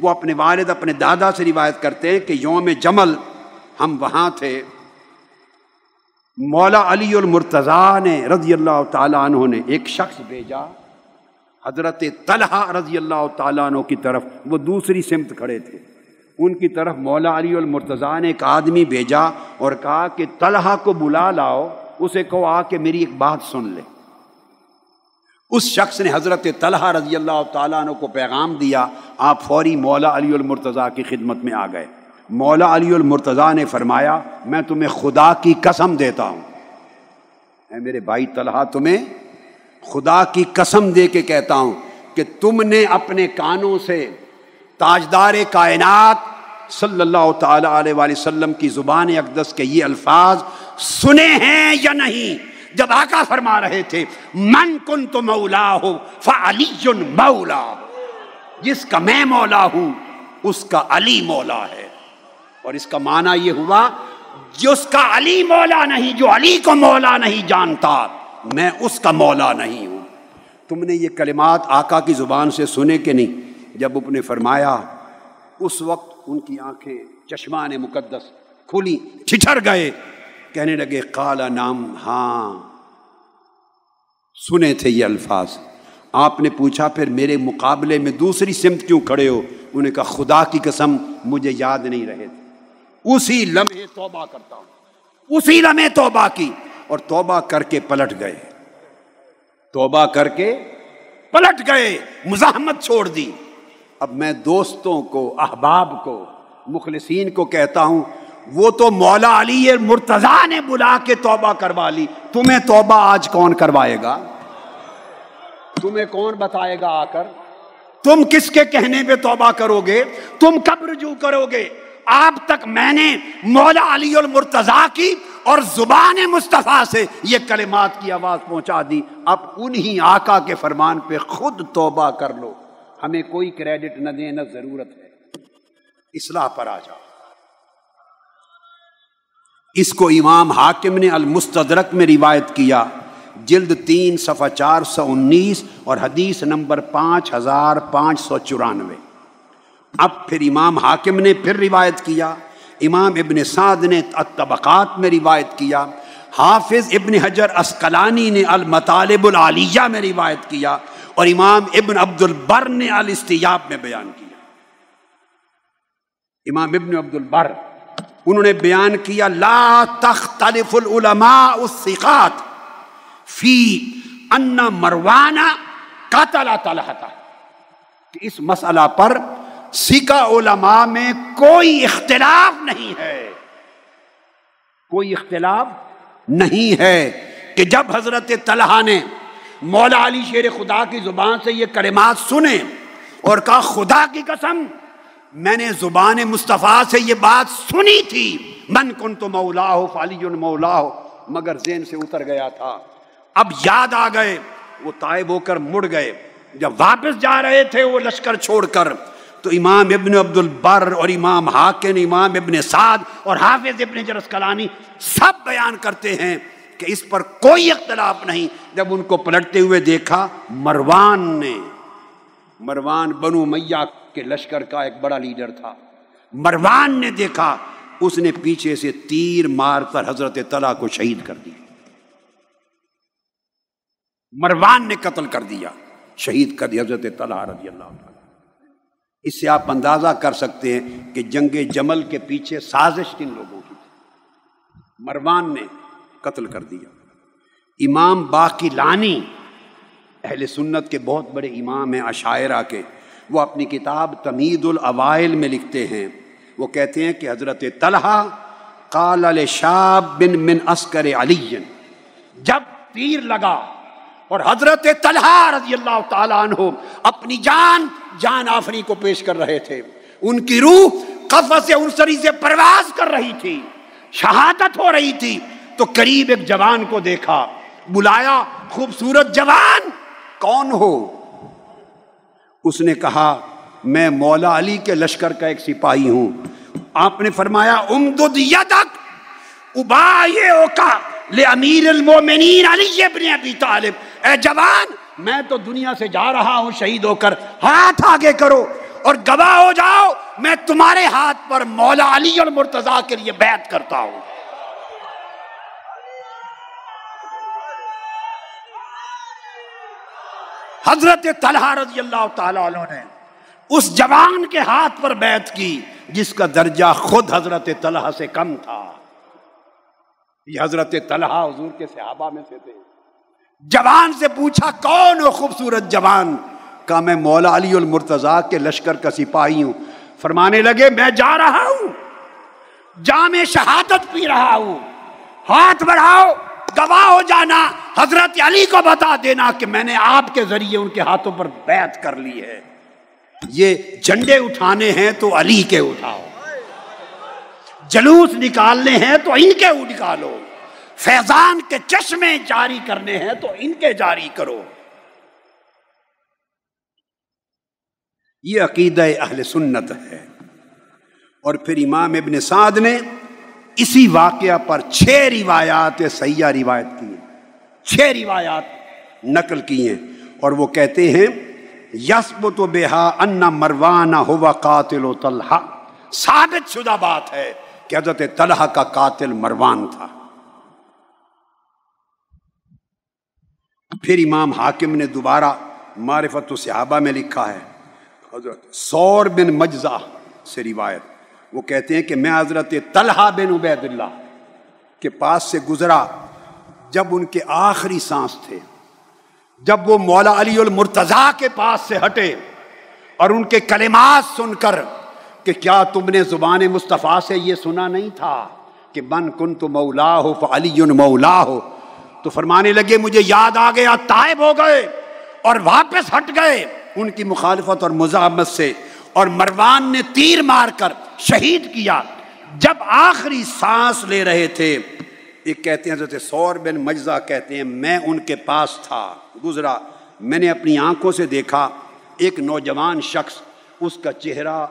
وہ اپنے والد، اپنے دادا سے روایت کرتے ہیں کہ یوم جمل ہم وہاں تھے۔ مولا علی المرتضیٰ نے رضی اللہ تعالیٰ عنہ نے ایک شخص بھیجا۔ حضرت طلحہ رضی اللہ تعالیٰ عنہ کی طرف وہ دوسری سمت کھڑے تھے۔ ان کی طرف مولا علی المرتضیٰ نے ایک آدمی بھیجا اور کہا کہ طلحہ کو بلا لاؤ، اسے کہو آ کہ میری ایک بات سن لے۔ اس شخص نے حضرت طلحہ رضی اللہ تعالیٰ عنہ کو پیغام دیا، آپ فوری مولا علی المرتضیٰ کی خدمت میں آ گئے۔ مولا علی المرتضیٰ نے فرمایا، میں تمہیں خدا کی قسم دیتا ہوں۔ اے میرے بھائی طلحہ، تمہیں خدا کی قسم دے کے کہتا ہوں کہ تم نے اپنے کانوں سے تاجدار کائنات صلی اللہ تعالی علیہ وآلہ وسلم کی زبان اقدس کے یہ الفاظ سنے ہیں یا نہیں؟ جب آقا فرما رہے تھے، من کن تو مولا ہو فعلی مولا، جس کا میں مولا ہوں، اس کا علی مولا ہے۔ اور اس کا معنی یہ ہوا، جس کا علی مولا نہیں، جو علی کو مولا نہیں جانتا میں اس کا مولا نہیں ہوں۔ تم نے یہ کلمات آقا کی زبان سے سنے کہ نہیں؟ جب نے فرمایا، اس وقت ان کی آنکھیں چشمان مقدس کھلی ٹھٹر گئے۔ کہنے لگے کالا نام ہاں۔ سنے تھے یہ الفاظ۔ آپ نے پوچھا، پھر میرے مقابلے میں دوسری سمت کیوں کھڑے ہو؟ انہیں کہا، خدا کی قسم، مجھے یاد نہیں رہے۔ تھے اسی لمحے توبہ کرتا ہوں۔ اسی لمحے توبہ کی۔ اور توبہ کر کے پلٹ گئے۔ توبہ کر کے پلٹ گئے، مزاحمت چھوڑ دی۔ اب میں دوستوں کو، احباب کو، مخلصین کو کہتا ہوں، وہ تو مولا علی مرتضی نے بلا کے توبہ کروا لی۔ تمہیں توبہ آج کون کروائے گا؟ تمہیں کون بتائے گا آ کر؟ تم کس کے کہنے پہ توبہ کرو گے؟ تم کب رجوع کرو گے؟ آپ تک میں نے مولا علی المرتضی کی اور زبان مصطفیٰ سے یہ کلمات کی آواز پہنچا دی۔ اب انہی آقا کے فرمان پہ خود توبہ کر لو۔ ہمیں کوئی کریڈٹ نہ دیں، نہ ضرورت ہے۔ اصلاح پر آ جاؤ۔ اس کو امام حاکم نے المستدرک میں روایت کیا۔ جلد تین صفحہ چار سو انیس اور حدیث نمبر پانچ ہزار پانچ سو چورانوے۔ اب پھر امام حاکم نے پھر روایت کیا، امام ابن سعد نے طبقات میں روایت کیا، حافظ ابن حجر اسکلانی نے المطالب العالیہ میں روایت کیا اور امام ابن عبد البر نے الاستیاب میں بیان کیا۔ امام ابن عبد البر انہوں نے بیان کیا، لا تختلف العلماء الثقات فی ان مروانا قتل طلحتا کہ اس مسئلہ پر سکا علماء میں کوئی اختلاف نہیں ہے۔ کوئی اختلاف نہیں ہے کہ جب حضرت طلحہ نے مولا علی شیر خدا کی زبان سے یہ کلمات سنے اور کہا، خدا کی قسم، میں نے زبان مصطفیٰ سے یہ بات سنی تھی۔ من کن تو مولا ہو فالی مولا ہو مگر زین سے اتر گیا تھا۔ اب یاد آ گئے، وہ طائب ہو کر مڑ گئے۔ جب واپس جا رہے تھے وہ لشکر چھوڑ کر۔ تو امام ابن عبد البر اور امام حاکن امام ابن سعد اور حافظ ابن جرس کلانی سب بیان کرتے ہیں کہ اس پر کوئی اختلاف نہیں۔ جب ان کو پلٹتے ہوئے دیکھا، مروان نے، مروان بنو میاں کے لشکر کا ایک بڑا لیڈر تھا۔ مروان نے دیکھا، اس نے پیچھے سے تیر مار کر حضرت تلا کو شہید کر دیا مروان نے قتل کر دیا، شہید کر دیا حضرت تلا رضی اللہ عنہ۔ اس سے آپ اندازہ کر سکتے ہیں کہ جنگ جمل کے پیچھے سازش کن لوگوں کی تھی۔ مروان نے قتل کر دیا۔ امام باقی لانی اہل سنت کے بہت بڑے امام ہیں، عشاعرہ کے۔ وہ اپنی کتاب تمید الاوائل میں لکھتے ہیں۔ وہ کہتے ہیں کہ حضرت طلحہ قال شاب بن من عسکر علی۔ جب تیر لگا اور حضرت طلحہ رضی اللہ تعالیٰ عنہ اپنی جان جان آفری کو پیش کر رہے تھے۔ ان کی روح قفص انسری سے پرواز کر رہی تھی۔ شہادت ہو رہی تھی۔ تو قریب ایک جوان کو دیکھا۔ بلایا، خوبصورت جوان، کون ہو؟ اس نے کہا، میں مولا علی کے لشکر کا ایک سپاہی ہوں۔ آپ نے فرمایا، امدد یدک ابائے اوکا لے امیر المومنین علی ابن ابی طالب۔ اے جوان میں تو دنیا سے جا رہا ہوں شہید ہو کر، ہاتھ آگے کرو اور گواہ ہو جاؤ، میں تمہارے ہاتھ پر مولا علی اور مرتضی کے لیے بیعت کرتا ہوں۔ حضرت طلحہ رضی اللہ تعالیٰ عنہ نے اس جوان کے ہاتھ پر بیعت کی جس کا درجہ خود حضرت طلحہ سے کم تھا۔ یہ حضرت طلحہ حضور کے صحابہ میں سے تھے۔ جوان سے پوچھا، کون ہو خوبصورت جوان؟ کہا، میں مولا علی المرتضی کے لشکر کا سپاہی ہوں۔ فرمانے لگے، میں جا رہا ہوں۔ جام شہادت پی رہا ہوں۔ ہاتھ بڑھاؤ، گواہ ہو جانا۔ حضرت علی کو بتا دینا کہ میں نے آپ کے ذریعے ان کے ہاتھوں پر بیعت کر لی ہے۔ یہ جھنڈے اٹھانے ہیں تو علی کے اٹھاؤ۔ جلوس نکالنے ہیں تو ان کے نکالو فیضان کے چشمے جاری کرنے ہیں تو ان کے جاری کرو۔ یہ عقیدہ اہل سنت ہے۔ اور پھر امام ابن سعد نے اسی واقعہ پر چھ روایات سیاح روایت کی ہیں۔ چھ روایات نقل کی ہیں۔ اور وہ کہتے ہیں یسب تو بےحا ان مروانہ ہوا قاتل و طلحہ۔ ثابت شدہ بات ہے کہ حضرت طلحہ کا قاتل مروان تھا۔ پھر امام حاکم نے دوبارہ معرفت و صحابہ میں لکھا ہے۔ حضرت سور بن مجزہ سے روایت۔ وہ کہتے ہیں کہ میں حضرت طلحہ بن عبید اللہ کے پاس سے گزرا جب ان کے آخری سانس تھے۔ جب وہ مولا علی المرتضی کے پاس سے ہٹے اور ان کے کلمات سن کر کہ کیا تم نے زبان مصطفیٰ سے یہ سنا نہیں تھا کہ من کن تو مولا ہو فلی مولا ہو تو فرمانے لگے، مجھے یاد آ گیا، تائب ہو گئے اور واپس ہٹ گئے۔ ان کی مخالفت اور مزاحمت سے اور مروان نے تیر مار کر شہید کیا۔ جب آخری سانس لے رہے تھے، ایک کہتے ہیں، حضرت سور بن مجزہ کہتے ہیں، میں ان کے پاس تھا۔ گزرا۔ میں نے اپنی آنکھوں سے دیکھا۔ ایک نوجوان شخص، اس کا چہرہ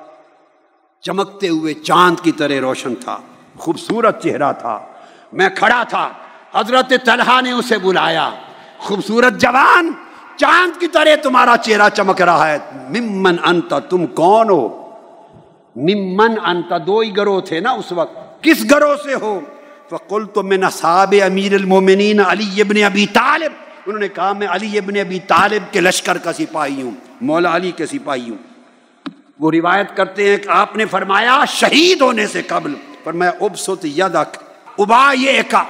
چمکتے ہوئے چاند کی طرح روشن تھا۔ خوبصورت چہرہ تھا۔ میں کھڑا تھا۔ حضرت طلحہ نے اسے بلایا۔ خوبصورت جوان، چاند کی طرح تمہارا چہرہ چمک رہا ہے۔ ممن انت، تم کون ہو؟ ممن انت، دو ہی گروہ تھے نا اس وقت۔ کس گروہ سے ہو؟ فقل تو میں نصاب امیر المومنین علی ابن ابی طالب۔ انہوں نے کہا، میں علی ابن ابی طالب کے لشکر کا سپاہی ہوں، مولا علی کے سپاہی ہوں۔ وہ روایت کرتے ہیں کہ آپ نے فرمایا، شہید ہونے سے قبل۔ فرمایا، ابسط یدک ابا یہ ایکا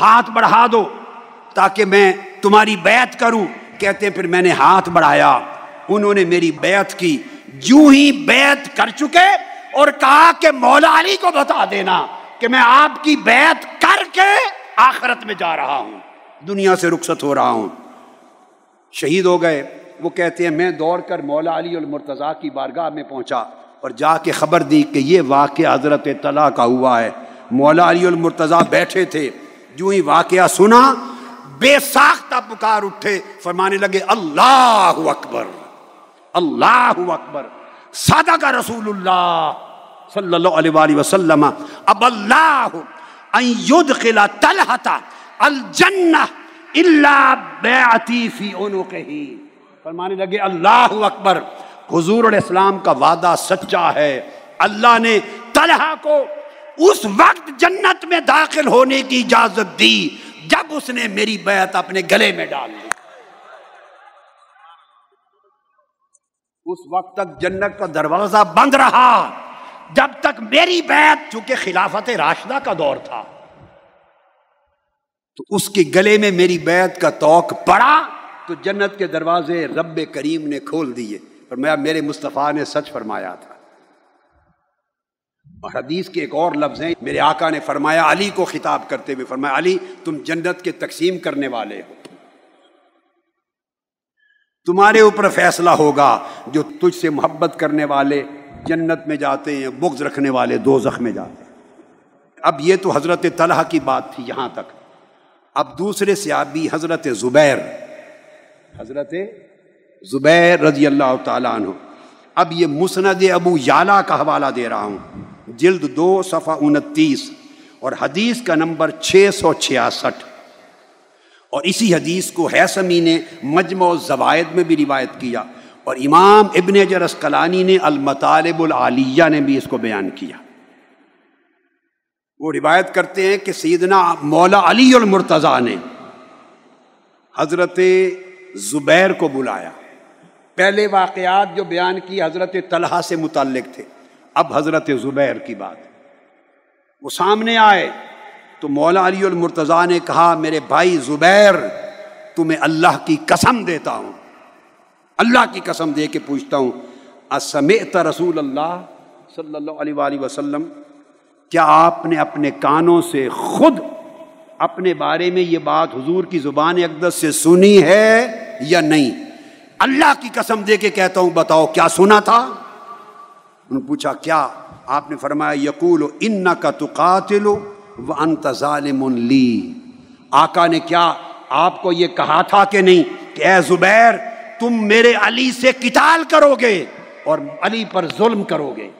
ہاتھ بڑھا دو تاکہ میں تمہاری بیعت کروں۔ کہتے ہیں، پھر میں نے ہاتھ بڑھایا۔ انہوں نے میری بیعت کی۔ جو ہی بیعت کر چکے اور کہا کہ مولا علی کو بتا دینا کہ میں آپ کی بیعت کر کے آخرت میں جا رہا ہوں۔ دنیا سے رخصت ہو رہا ہوں۔ شہید ہو گئے۔ وہ کہتے ہیں، میں دوڑ کر مولا علی المرتضی کی بارگاہ میں پہنچا اور جا کے خبر دی کہ یہ واقعہ حضرت طلح کا ہوا ہے۔ مولا علی المرتضی بیٹھے تھے۔ جو ہی واقعہ سنا، بے ساختہ پکار اٹھے، فرمانے لگے، اللہ اکبر اللہ اکبر سادہ کا رسول اللہ صلی اللہ علیہ وآلہ وسلم، اب اللہ ان یدخل طلحتا الجنہ الا بیعتی فی عنقہی۔ فرمانے لگے، اللہ اکبر، حضور علیہ السلام کا وعدہ سچا ہے، اللہ نے طلحہ کو اس وقت جنت میں داخل ہونے کی اجازت دی جب اس نے میری بیعت اپنے گلے میں ڈال لی اس وقت تک جنت کا دروازہ بند رہا۔ جب تک میری بیعت، چونکہ خلافت راشدہ کا دور تھا، تو اس کے گلے میں میری بیعت کا توق پڑا، تو جنت کے دروازے رب کریم نے کھول دیے۔ اور میں میرے مصطفیٰ نے سچ فرمایا تھا۔ اور حدیث کے ایک اور لفظ ہیں، میرے آقا نے فرمایا، علی کو خطاب کرتے ہوئے فرمایا، علی، تم جنت کے تقسیم کرنے والے ہو۔ تمہارے اوپر فیصلہ ہوگا جو تجھ سے محبت کرنے والے جنت میں جاتے ہیں، بغض رکھنے والے دو زخ میں جاتے ہیں۔ اب یہ تو حضرت طلحہ کی بات تھی یہاں تک۔ اب دوسرے سیابی حضرت زبیر حضرت زبیر رضی اللہ تعالیٰ عنہ اب یہ مسند ابو یالا کا حوالہ دے رہا ہوں۔ جلد دو، صفحہ انتیس۔ اور حدیث کا نمبر چھ سو چھیاسٹھ۔ اور اسی حدیث کو حیثمی نے مجمع و زوائد میں بھی روایت کیا۔ اور امام ابن جرس کلانی نے المطالب العالیہ نے بھی اس کو بیان کیا۔ وہ روایت کرتے ہیں کہ سیدنا مولا علی المرتضیٰ نے حضرت زبیر کو بلایا۔ پہلے واقعات جو بیان کی حضرت طلحہ سے متعلق تھے۔ اب حضرت زبیر کی بات۔ وہ سامنے آئے تو مولا علی المرتضیٰ نے کہا، میرے بھائی زبیر، تمہیں اللہ کی قسم دیتا ہوں۔ اللہ کی قسم دے کے پوچھتا ہوں، اسمعت رسول اللہ صلی اللہ علیہ وآلہ وسلم؟ کیا آپ نے اپنے کانوں سے خود اپنے بارے میں یہ بات حضور کی زبان اقدس سے سنی ہے یا نہیں؟ اللہ کی قسم دے کے کہتا ہوں، بتاؤ کیا سنا تھا؟ انہوں نے پوچھا، کیا آپ نے فرمایا یقول ان کا تو قاتل و انت ظالم لی۔ آقا نے کیا آپ کو یہ کہا تھا کہ نہیں؟ کہ اے زبیر، تم میرے علی سے قتال کرو گے اور علی پر ظلم کرو گے۔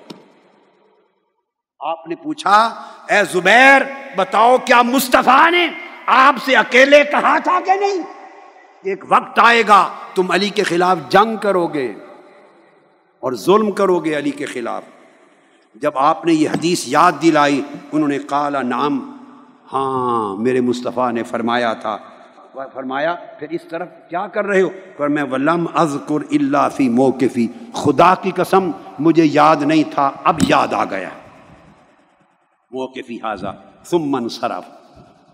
آپ نے پوچھا، اے زبیر، بتاؤ کیا مصطفیٰ نے آپ سے اکیلے کہا تھا کہ نہیں؟ ایک وقت آئے گا، تم علی کے خلاف جنگ کرو گے اور ظلم کرو گے علی کے خلاف۔ جب آپ نے یہ حدیث یاد دلائی، انہوں نے کالا نام ہاں میرے مصطفیٰ نے فرمایا تھا۔ فرمایا، پھر اس طرف کیا کر رہے ہو؟ پر میں ولم ازکر اللہ فی موقفی۔ خدا کی قسم، مجھے یاد نہیں تھا، اب یاد آ گیا۔ موقفی حاضہ ثم من صرف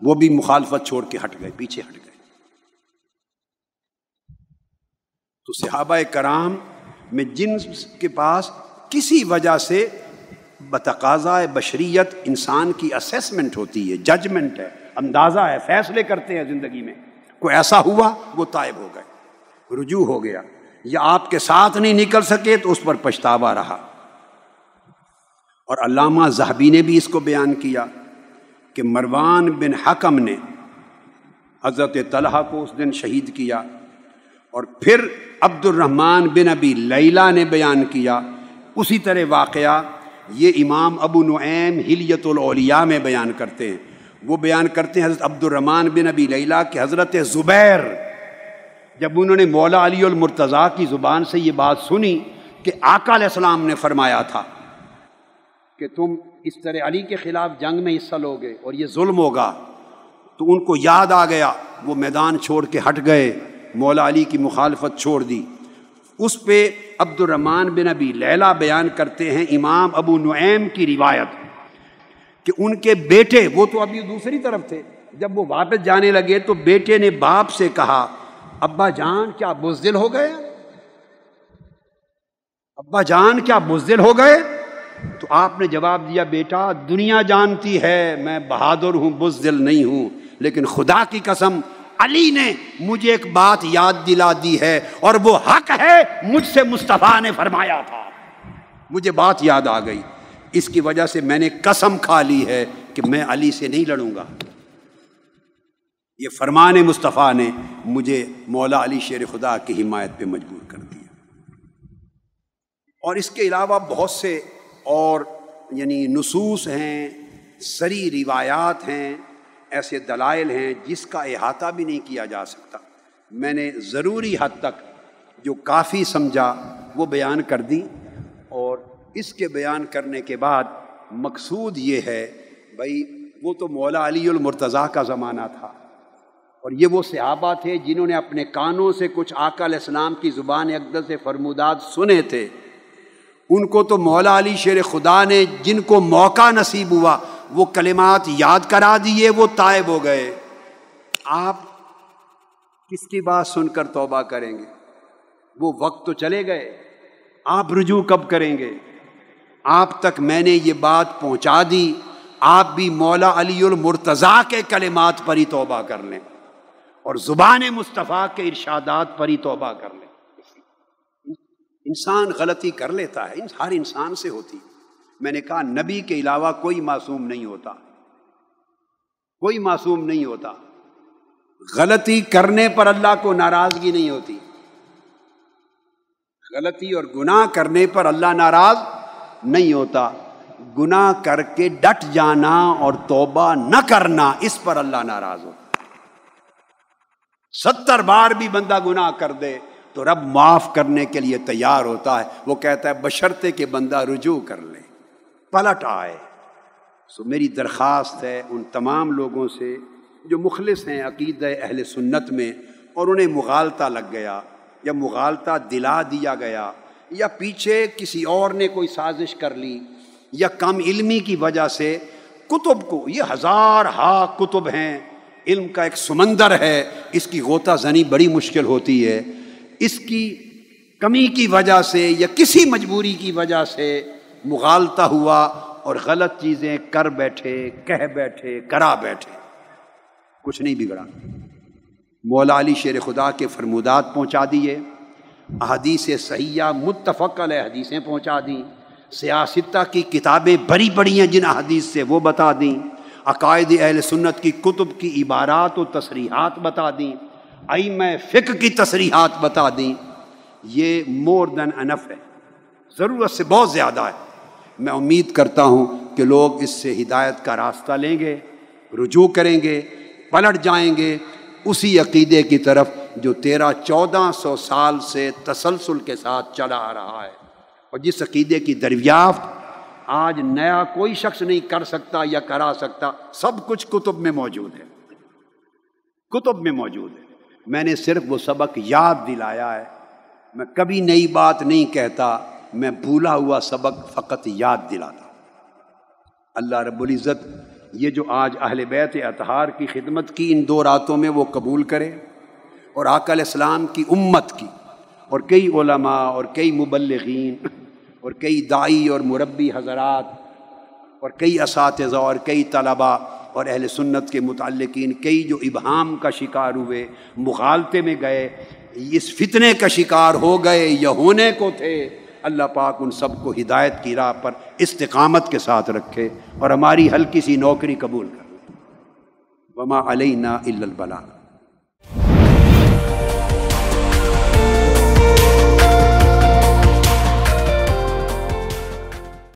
وہ بھی مخالفت چھوڑ کے ہٹ گئے، پیچھے ہٹ گئے۔ تو صحابہ کرام میں جن کے پاس کسی وجہ سے بتقاضا بشریت انسان کی اسیسمنٹ ہوتی ہے ججمنٹ ہے، اندازہ ہے، فیصلے کرتے ہیں زندگی میں۔ کوئی ایسا ہوا، وہ طائب ہو گئے، رجوع ہو گیا۔ یا آپ کے ساتھ نہیں نکل سکے تو اس پر پچھتاوا رہا۔ اور علامہ زہبی نے بھی اس کو بیان کیا کہ مروان بن حکم نے حضرت طلحہ کو اس دن شہید کیا۔ اور پھر عبد الرحمن بن ابی لیلا نے بیان کیا۔ اسی طرح واقعہ یہ امام ابو نعیم ہلیت الاولیاء میں بیان کرتے ہیں۔ وہ بیان کرتے ہیں حضرت عبد الرحمن بن ابی لیلا کہ حضرت زبیر۔ جب انہوں نے مولا علی المرتضیٰ کی زبان سے یہ بات سنی کہ آقا علیہ السلام نے فرمایا تھا کہ تم اس طرح علی کے خلاف جنگ میں حصہ لو گے اور یہ ظلم ہوگا، تو ان کو یاد آ گیا، وہ میدان چھوڑ کے ہٹ گئے۔ مولا علی کی مخالفت چھوڑ دی۔ اس پہ عبد الرحمن بن ابی لیلا بیان کرتے ہیں امام ابو نعیم کی روایت کہ ان کے بیٹے، وہ تو ابھی دوسری طرف تھے، جب وہ واپس جانے لگے تو بیٹے نے باپ سے کہا، ابا جان، کیا بزدل ہو گئے؟ ابا جان، کیا بزدل ہو گئے؟ تو آپ نے جواب دیا، بیٹا، دنیا جانتی ہے، میں بہادر ہوں بزدل نہیں ہوں، لیکن خدا کی قسم علی نے مجھے ایک بات یاد دلا دی ہے اور وہ حق ہے، مجھ سے مصطفیٰ نے فرمایا تھا۔ مجھے بات یاد آ گئی۔ اس کی وجہ سے میں نے قسم کھا لی ہے کہ میں علی سے نہیں لڑوں گا۔ یہ فرمان مصطفیٰ نے مجھے مولا علی شیر خدا کی حمایت پہ مجبور کر دیا۔ اور اس کے علاوہ بہت سے اور یعنی نصوص ہیں، سری روایات ہیں۔ ایسے دلائل ہیں جس کا احاطہ بھی نہیں کیا جا سکتا۔ میں نے ضروری حد تک جو کافی سمجھا وہ بیان کر دی اور اس کے بیان کرنے کے بعد مقصود یہ ہے بھائی وہ تو مولا علی المرتضیٰ کا زمانہ تھا۔ اور یہ وہ صحابہ تھے جنہوں نے اپنے کانوں سے کچھ آقا علیہ السلام کی زبان اقدس سے فرمودات سنے تھے۔ ان کو تو مولا علی شیر خدا نے جن کو موقع نصیب ہوا وہ کلمات یاد کرا دیے، وہ طائب ہو گئے۔ آپ کس کی بات سن کر توبہ کریں گے؟ وہ وقت تو چلے گئے، آپ رجوع کب کریں گے؟ آپ تک میں نے یہ بات پہنچا دی، آپ بھی مولا علی المرتضیٰ کے کلمات پر ہی توبہ کر لیں۔ اور زبان مصطفیٰ کے ارشادات پر ہی توبہ کر لیں۔ انسان غلطی کر لیتا ہے، ہر انسان سے ہوتی ہے۔ میں نے کہا نبی کے علاوہ کوئی معصوم نہیں ہوتا۔ کوئی معصوم نہیں ہوتا۔ غلطی کرنے پر اللہ کو ناراضگی نہیں ہوتی۔ غلطی اور گناہ کرنے پر اللہ ناراض نہیں ہوتا۔ گناہ کر کے ڈٹ جانا اور توبہ نہ کرنا اس پر اللہ ناراض ہو۔ ستر بار بھی بندہ گناہ کر دے تو رب معاف کرنے کے لیے تیار ہوتا ہے۔ وہ کہتا ہے بشرتے کہ بندہ رجوع کر لے۔ پلٹ آئے۔ سو میری درخواست ہے ان تمام لوگوں سے جو مخلص ہیں عقید اہل سنت میں اور انہیں مغالطہ لگ گیا یا مغالطہ دلا دیا گیا یا پیچھے کسی اور نے کوئی سازش کر لی یا کم علمی کی وجہ سے کتب کو، یہ ہزار ہا کتب ہیں، علم کا ایک سمندر ہے، اس کی غوطہ زنی بڑی مشکل ہوتی ہے۔ اس کی کمی کی وجہ سے یا کسی مجبوری کی وجہ سے مغالطہ ہوا اور غلط چیزیں کر بیٹھے، کہہ بیٹھے، کرا بیٹھے۔ کچھ نہیں بگڑا۔ مولا علی شیر خدا کے فرمودات پہنچا دیے۔ احادیث سیاح متفق علیہ حدیثیں پہنچا دیں۔ سیاستہ کی کتابیں بڑی بڑی ہیں جن احادیث سے وہ بتا دیں۔ عقائد اہل سنت کی کتب کی عبارات و تصریحات بتا دیں۔ آئی میں فکر کی تصریحات بتا دیں۔ یہ مور دین انف ہے۔ ضرورت سے بہت زیادہ ہے۔ میں امید کرتا ہوں کہ لوگ اس سے ہدایت کا راستہ لیں گے، رجوع کریں گے، پلٹ جائیں گے۔ اسی عقیدے کی طرف جو تیرہ چودہ سو سال سے تسلسل کے ساتھ چلا آ رہا ہے۔ اور جس عقیدے کی دریافت آج نیا کوئی شخص نہیں کر سکتا یا کرا سکتا، سب کچھ کتب میں موجود ہے۔ کتب میں موجود ہے۔ میں نے صرف وہ سبق یاد دلایا ہے۔ میں کبھی نئی بات نہیں کہتا۔ میں بھولا ہوا سبق فقط یاد دلاتا اللہ رب العزت یہ جو آج اہل بیت اطہار کی خدمت کی ان دو راتوں میں وہ قبول کرے اور آکل اسلام کی امت کی اور کئی علماء اور کئی مبلغین اور کئی دائی اور مربی حضرات اور کئی اساتذہ اور کئی طلباء اور اہل سنت کے متعلقین، کئی جو ابہام کا شکار ہوئے، مغالطے میں گئے، اس فتنے کا شکار ہو گئے یا ہونے کو تھے۔ اللہ پاک ان سب کو ہدایت کی راہ پر استقامت کے ساتھ رکھے اور ہماری ہلکی سی نوکری قبول کر وما علینا الا البلاغ۔